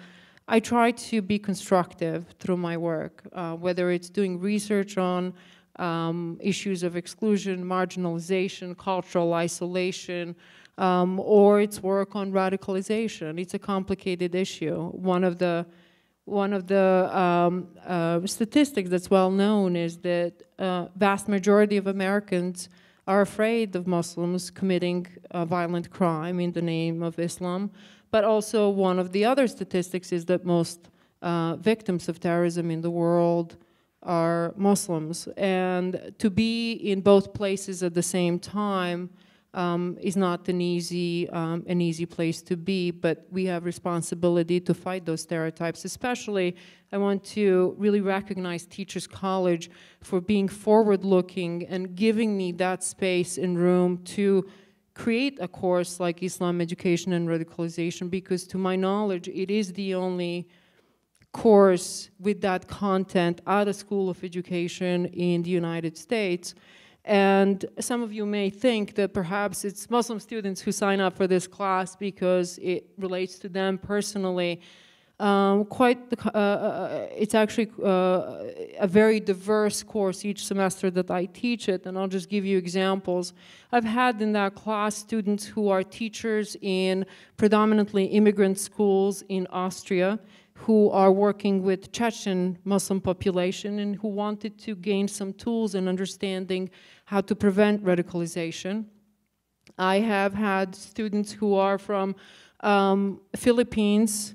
I try to be constructive through my work, uh, whether it's doing research on um, issues of exclusion, marginalization, cultural isolation, um, or its work on radicalization. It's a complicated issue. One of the one of the um, uh, statistics that's well known is that uh, vast majority of Americans are afraid of Muslims committing a violent crime in the name of Islam. But also one of the other statistics is that most uh, victims of terrorism in the world are Muslims. And to be in both places at the same time um, is not an easy, um, an easy place to be, but we have responsibility to fight those stereotypes. Especially, I want to really recognize Teachers College for being forward-looking and giving me that space and room to create a course like Islam Education and Radicalization, because to my knowledge, it is the only course with that content at a school of education in the United States. And some of you may think that perhaps it's Muslim students who sign up for this class because it relates to them personally. Um, quite, the, uh, uh, it's actually uh, a very diverse course each semester that I teach it, and I'll just give you examples. I've had in that class students who are teachers in predominantly immigrant schools in Austria, who are working with Chechen Muslim population and who wanted to gain some tools and understanding how to prevent radicalization. I have had students who are from um, Philippines,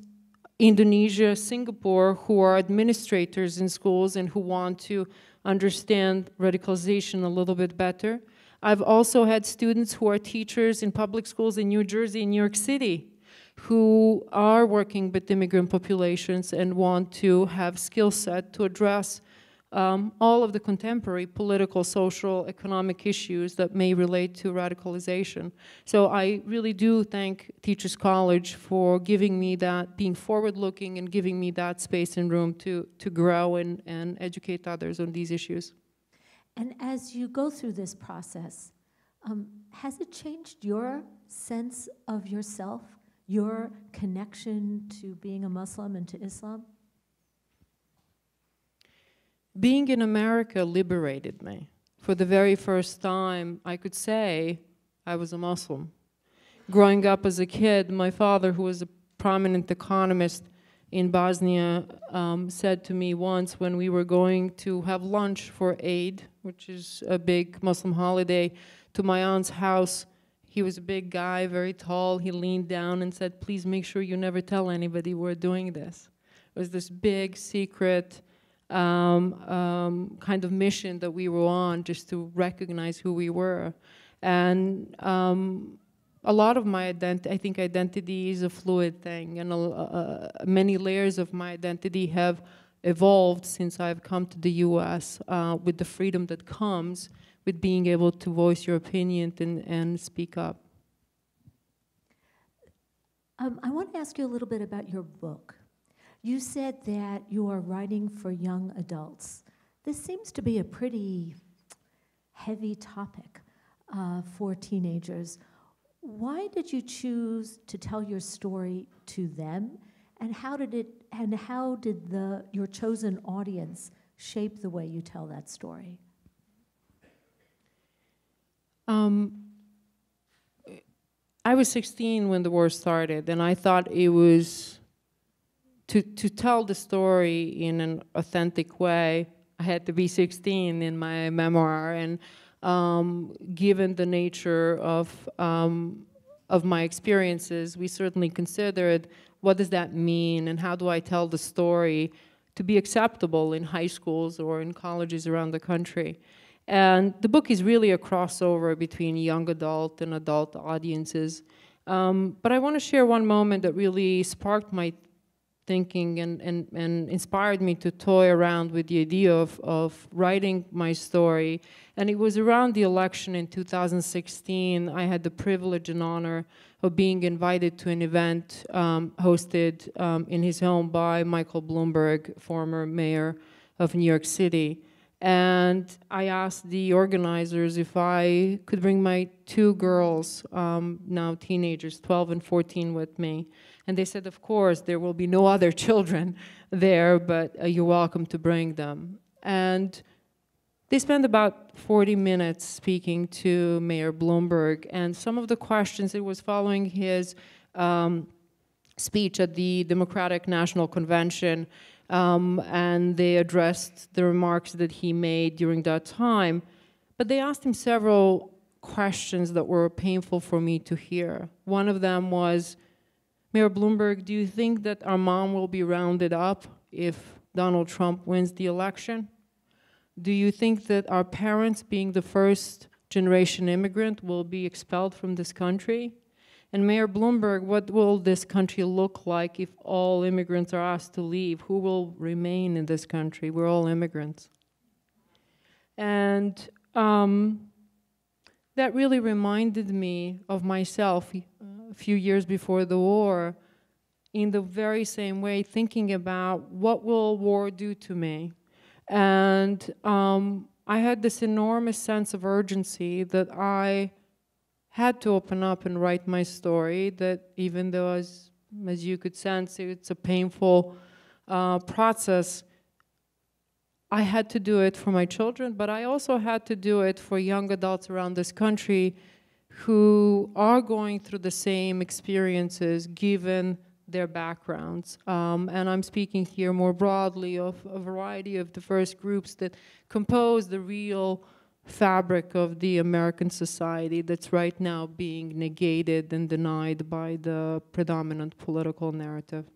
Indonesia, Singapore, who are administrators in schools and who want to understand radicalization a little bit better. I've also had students who are teachers in public schools in New Jersey and New York City who are working with immigrant populations and want to have skill set to address um, all of the contemporary political, social, economic issues that may relate to radicalization. So I really do thank Teachers College for giving me that, being forward-looking and giving me that space and room to, to grow and, and educate others on these issues. And as you go through this process, um, has it changed your sense of yourself, your connection to being a Muslim and to Islam? being in America liberated me. For the very first time, I could say I was a Muslim. Growing up as a kid, my father, who was a prominent economist in Bosnia, um, said to me once when we were going to have lunch for Eid, which is a big Muslim holiday, to my aunt's house. He was a big guy, very tall. He leaned down and said, please make sure you never tell anybody we're doing this. It was this big secret um, um, kind of mission that we were on just to recognize who we were. And um, a lot of my identity, I think identity is a fluid thing, and uh, many layers of my identity have evolved since I've come to the US uh, with the freedom that comes with being able to voice your opinion and, and speak up. Um, I want to ask you a little bit about your book. You said that you are writing for young adults. This seems to be a pretty heavy topic uh, for teenagers. Why did you choose to tell your story to them, and how did it and how did the your chosen audience shape the way you tell that story? Um, I was 16 when the war started, and I thought it was to to tell the story in an authentic way. I had to be 16 in my memoir, and um, given the nature of, um, of my experiences, we certainly considered what does that mean and how do I tell the story to be acceptable in high schools or in colleges around the country. And the book is really a crossover between young adult and adult audiences. Um, but I want to share one moment that really sparked my thinking and, and, and inspired me to toy around with the idea of, of writing my story. And it was around the election in 2016. I had the privilege and honor of being invited to an event um, hosted um, in his home by Michael Bloomberg, former mayor of New York City. And I asked the organizers if I could bring my two girls, um, now teenagers, 12 and 14, with me. And they said, of course, there will be no other children there, but uh, you're welcome to bring them. And they spent about 40 minutes speaking to Mayor Bloomberg, and some of the questions, it was following his um, speech at the Democratic National Convention, um, and they addressed the remarks that he made during that time. But they asked him several questions that were painful for me to hear. One of them was, Mayor Bloomberg, do you think that our mom will be rounded up if Donald Trump wins the election? Do you think that our parents, being the first generation immigrant, will be expelled from this country? And Mayor Bloomberg, what will this country look like if all immigrants are asked to leave? Who will remain in this country? We're all immigrants. And um, that really reminded me of myself a few years before the war in the very same way, thinking about what will war do to me. And um, I had this enormous sense of urgency that I had to open up and write my story, that even though, as, as you could sense, it's a painful uh, process, I had to do it for my children, but I also had to do it for young adults around this country who are going through the same experiences given their backgrounds. Um, and I'm speaking here more broadly of a variety of diverse groups that compose the real fabric of the American society that's right now being negated and denied by the predominant political narrative.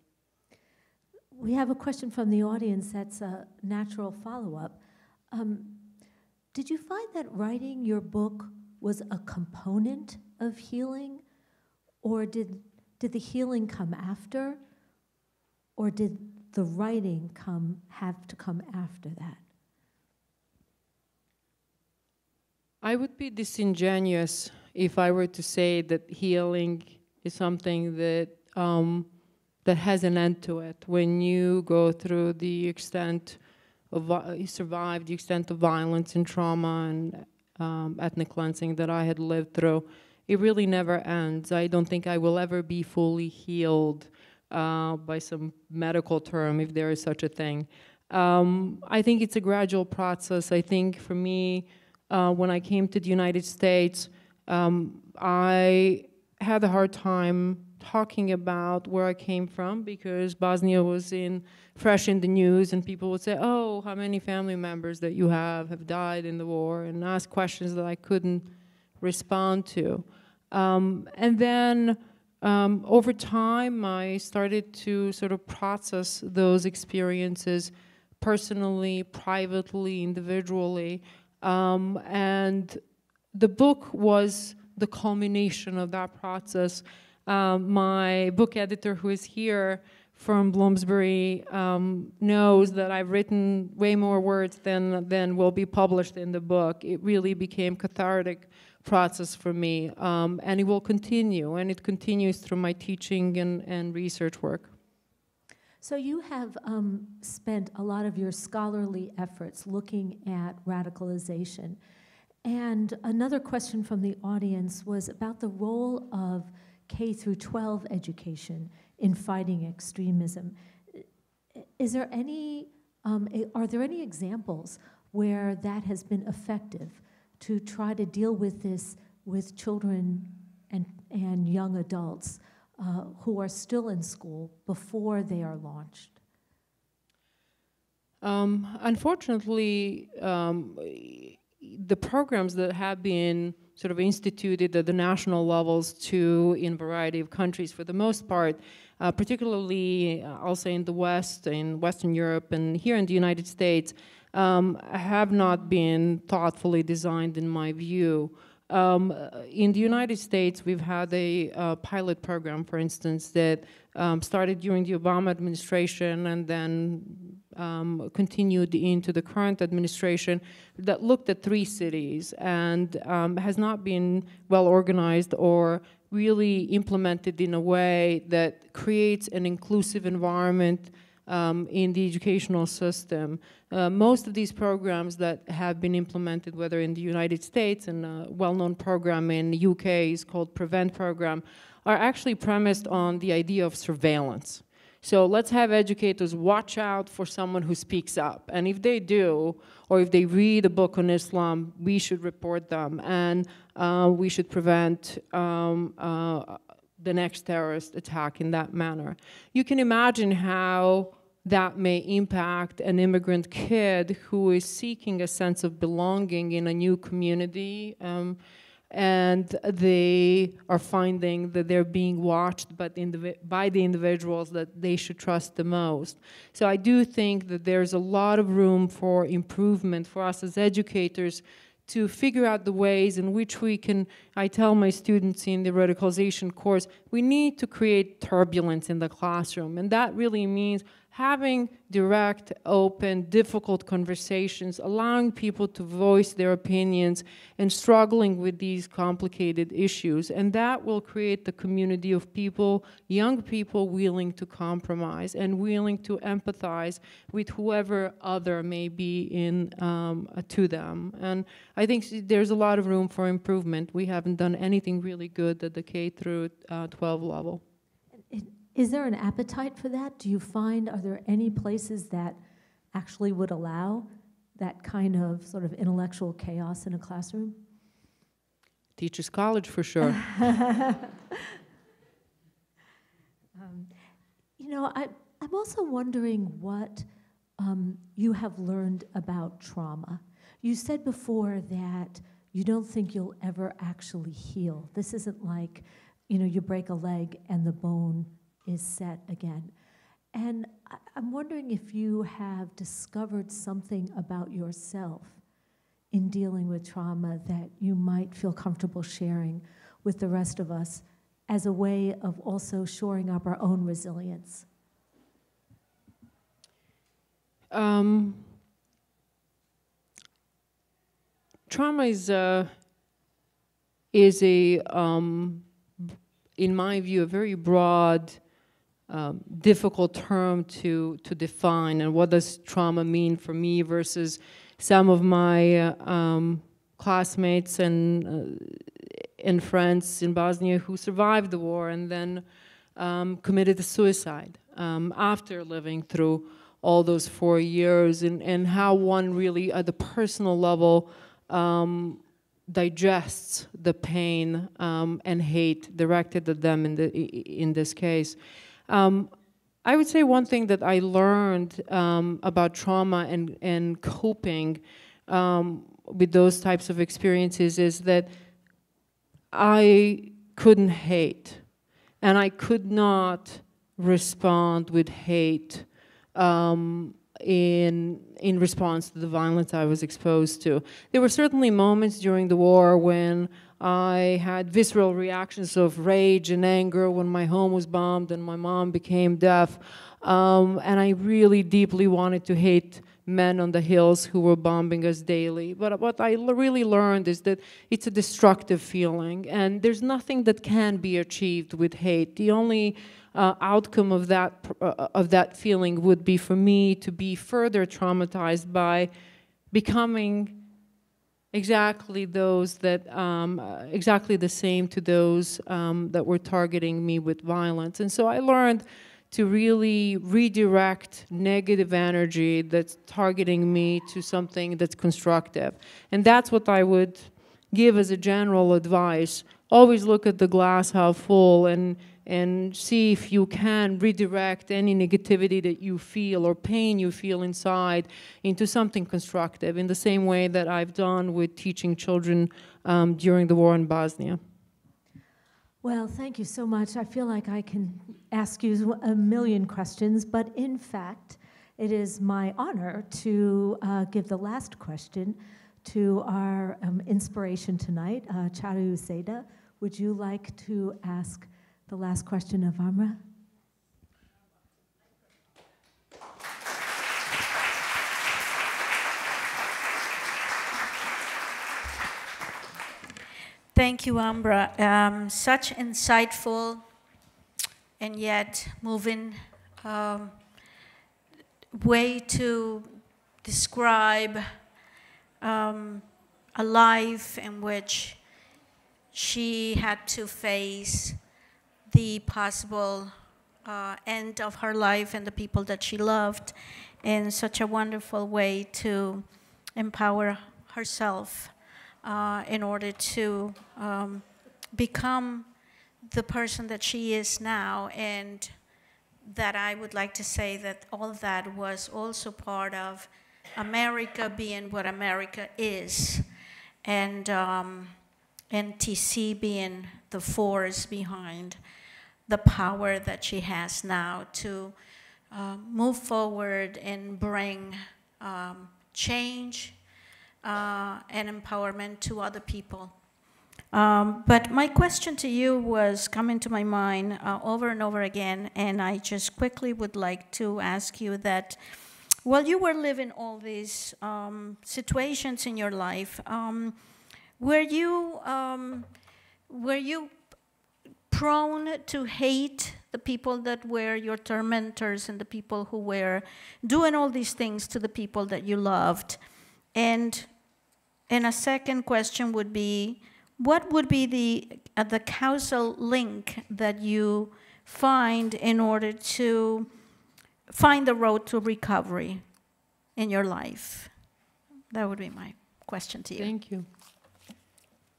We have a question from the audience that's a natural follow-up. Um, did you find that writing your book was a component of healing? Or did, did the healing come after? Or did the writing come, have to come after that? I would be disingenuous if I were to say that healing is something that um, that has an end to it. When you go through the extent of you survive the extent of violence and trauma and um, ethnic cleansing that I had lived through, it really never ends. I don't think I will ever be fully healed uh, by some medical term, if there is such a thing. Um, I think it's a gradual process. I think for me, uh, when I came to the United States, um, I had a hard time talking about where I came from because Bosnia was in fresh in the news and people would say, oh, how many family members that you have have died in the war and ask questions that I couldn't respond to. Um, and then um, over time, I started to sort of process those experiences personally, privately, individually. Um, and the book was the culmination of that process. Um, my book editor, who is here from Bloomsbury, um, knows that I've written way more words than, than will be published in the book. It really became cathartic process for me, um, and it will continue, and it continues through my teaching and, and research work. So you have um, spent a lot of your scholarly efforts looking at radicalization. And another question from the audience was about the role of K through 12 education in fighting extremism. Is there any, um, are there any examples where that has been effective to try to deal with this with children and, and young adults uh, who are still in school before they are launched? Um, unfortunately, um, the programs that have been sort of instituted at the national levels too in a variety of countries for the most part, uh, particularly uh, I'll say in the West, in Western Europe, and here in the United States, um, have not been thoughtfully designed in my view. Um, in the United States, we've had a uh, pilot program, for instance, that um, started during the Obama administration and then um, continued into the current administration that looked at three cities and um, has not been well organized or really implemented in a way that creates an inclusive environment um, in the educational system. Uh, most of these programs that have been implemented, whether in the United States and a well-known program in the UK is called PREVENT program, are actually premised on the idea of surveillance. So let's have educators watch out for someone who speaks up. And if they do, or if they read a book on Islam, we should report them. And uh, we should prevent um, uh, the next terrorist attack in that manner. You can imagine how that may impact an immigrant kid who is seeking a sense of belonging in a new community. Um, and they are finding that they're being watched the, by the individuals that they should trust the most. So I do think that there's a lot of room for improvement for us as educators to figure out the ways in which we can, I tell my students in the radicalization course, we need to create turbulence in the classroom. And that really means having direct, open, difficult conversations, allowing people to voice their opinions and struggling with these complicated issues. And that will create the community of people, young people willing to compromise and willing to empathize with whoever other may be in um, to them. And I think there's a lot of room for improvement. We haven't done anything really good at the K through uh, 12 level. Is there an appetite for that? Do you find, are there any places that actually would allow that kind of sort of intellectual chaos in a classroom? Teachers College, for sure. um, you know, I, I'm also wondering what um, you have learned about trauma. You said before that you don't think you'll ever actually heal. This isn't like, you know, you break a leg and the bone is set again. And I'm wondering if you have discovered something about yourself in dealing with trauma that you might feel comfortable sharing with the rest of us as a way of also shoring up our own resilience. Um, trauma is a, is a um, in my view, a very broad um, difficult term to, to define and what does trauma mean for me versus some of my uh, um, classmates and, uh, and friends in Bosnia who survived the war and then um, committed suicide um, after living through all those four years and, and how one really at the personal level um, digests the pain um, and hate directed at them in, the, in this case. Um, I would say one thing that I learned um, about trauma and, and coping um, with those types of experiences is that I couldn't hate and I could not respond with hate um, in, in response to the violence I was exposed to. There were certainly moments during the war when I had visceral reactions of rage and anger when my home was bombed and my mom became deaf. Um, and I really deeply wanted to hate men on the hills who were bombing us daily. But what I really learned is that it's a destructive feeling, and there's nothing that can be achieved with hate. The only uh, outcome of that uh, of that feeling would be for me to be further traumatized by becoming exactly those that um, uh, exactly the same to those um, that were targeting me with violence. And so I learned to really redirect negative energy that's targeting me to something that's constructive. And that's what I would give as a general advice. Always look at the glass half full and and see if you can redirect any negativity that you feel or pain you feel inside into something constructive in the same way that I've done with teaching children um, during the war in Bosnia. Well, thank you so much. I feel like I can ask you a million questions, but in fact, it is my honor to uh, give the last question to our um, inspiration tonight, uh, Charo Uceda. Would you like to ask the last question of Amra? Thank you, Amra. Um, such insightful and yet moving um, way to describe um, a life in which she had to face the possible uh, end of her life and the people that she loved in such a wonderful way to empower herself uh, in order to um, become the person that she is now. And that I would like to say that all that was also part of America being what America is, and um, NTC being the force behind the power that she has now to uh, move forward and bring um, change uh, and empowerment to other people. Um, but my question to you was coming to my mind uh, over and over again, and I just quickly would like to ask you that while you were living all these um, situations in your life, um, were you um, were you prone to hate the people that were your tormentors and the people who were doing all these things to the people that you loved? And and a second question would be, what would be the, uh, the causal link that you find in order to find the road to recovery in your life? That would be my question to you. Thank you.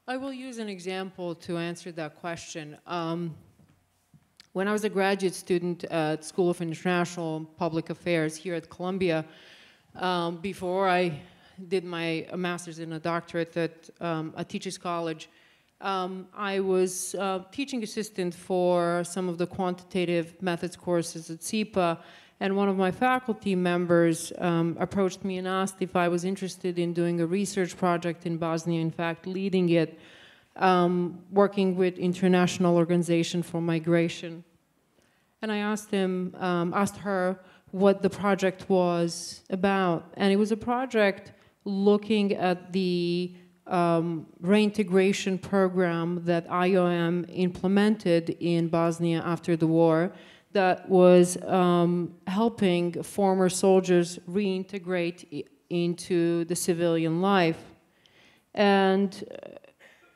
I will use an example to answer that question. Um, when I was a graduate student at School of International Public Affairs here at Columbia, um, before I did my master's and a doctorate at um, a teacher's college, um, I was uh, teaching assistant for some of the quantitative methods courses at SIPA, and one of my faculty members um, approached me and asked if I was interested in doing a research project in Bosnia, in fact, leading it, um, working with International Organization for Migration. And I asked him, um, asked her what the project was about, and it was a project looking at the um, reintegration program that IOM implemented in Bosnia after the war that was um, helping former soldiers reintegrate into the civilian life. And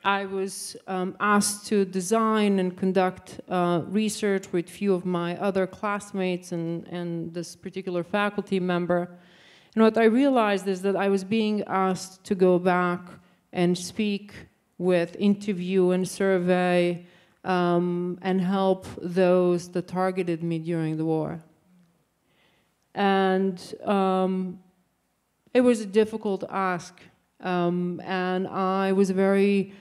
I was um, asked to design and conduct uh, research with a few of my other classmates and, and this particular faculty member and what I realized is that I was being asked to go back and speak with, interview and survey um, and help those that targeted me during the war. And um, it was a difficult ask. Um, and I was very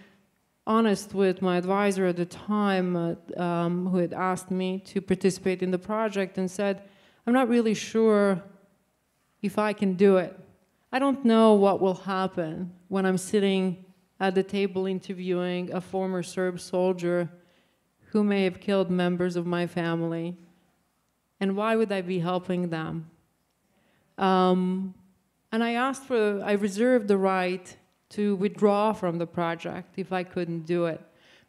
honest with my advisor at the time uh, um, who had asked me to participate in the project and said, I'm not really sure if I can do it. I don't know what will happen when I'm sitting at the table interviewing a former Serb soldier who may have killed members of my family. And why would I be helping them? Um, and I asked for, I reserved the right to withdraw from the project if I couldn't do it.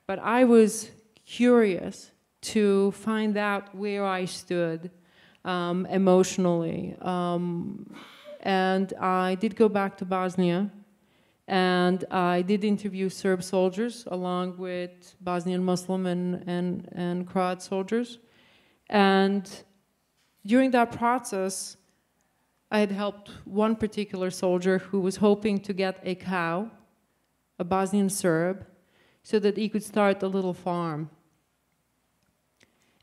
But I was curious to find out where I stood um, emotionally. Um, and I did go back to Bosnia, and I did interview Serb soldiers along with Bosnian Muslim and, and, and Croat soldiers. And during that process, I had helped one particular soldier who was hoping to get a cow, a Bosnian Serb, so that he could start a little farm.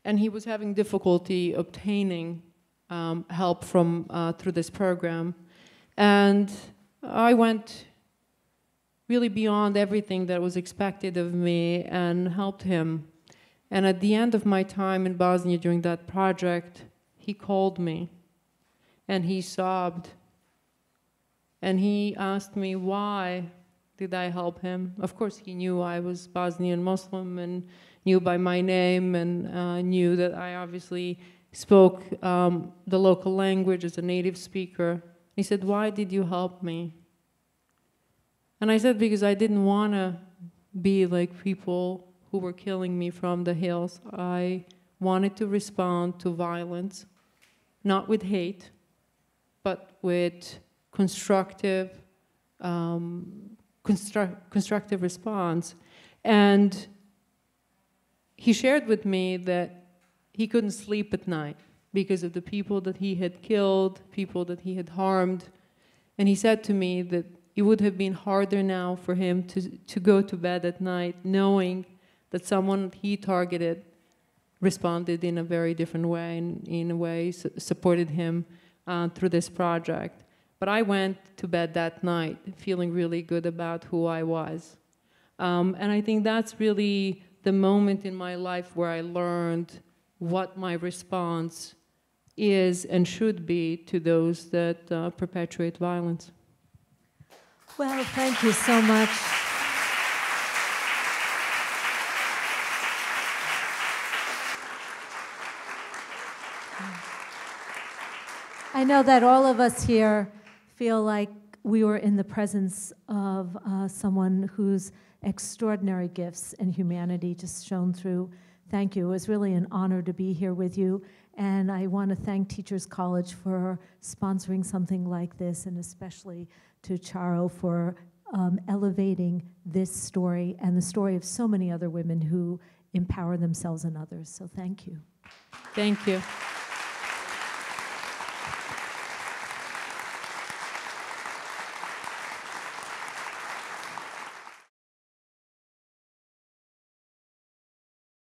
And he was having difficulty obtaining um, help from uh, through this program, and I went really beyond everything that was expected of me and helped him. And at the end of my time in Bosnia during that project, he called me and he sobbed. And he asked me why did I help him. Of course, he knew I was Bosnian Muslim and knew by my name and uh, knew that I obviously spoke um, the local language as a native speaker. He said, Why did you help me? And I said, Because I didn't want to be like people who were killing me from the hills. I wanted to respond to violence, not with hate, but with constructive, um, constru- constructive response. And he shared with me that he couldn't sleep at night because of the people that he had killed, people that he had harmed. And he said to me that it would have been harder now for him to, to go to bed at night knowing that someone he targeted responded in a very different way and in a way su- supported him uh, through this project. But I went to bed that night feeling really good about who I was. Um, and I think that's really the moment in my life where I learned what my response is and should be to those that uh, perpetuate violence. Well, thank you so much. I know that all of us here feel like we were in the presence of uh, someone whose extraordinary gifts and humanity just shone through. Thank you. It was really an honor to be here with you. And I want to thank Teachers College for sponsoring something like this, and especially to Charo for um, elevating this story and the story of so many other women who empower themselves and others. So thank you. Thank you.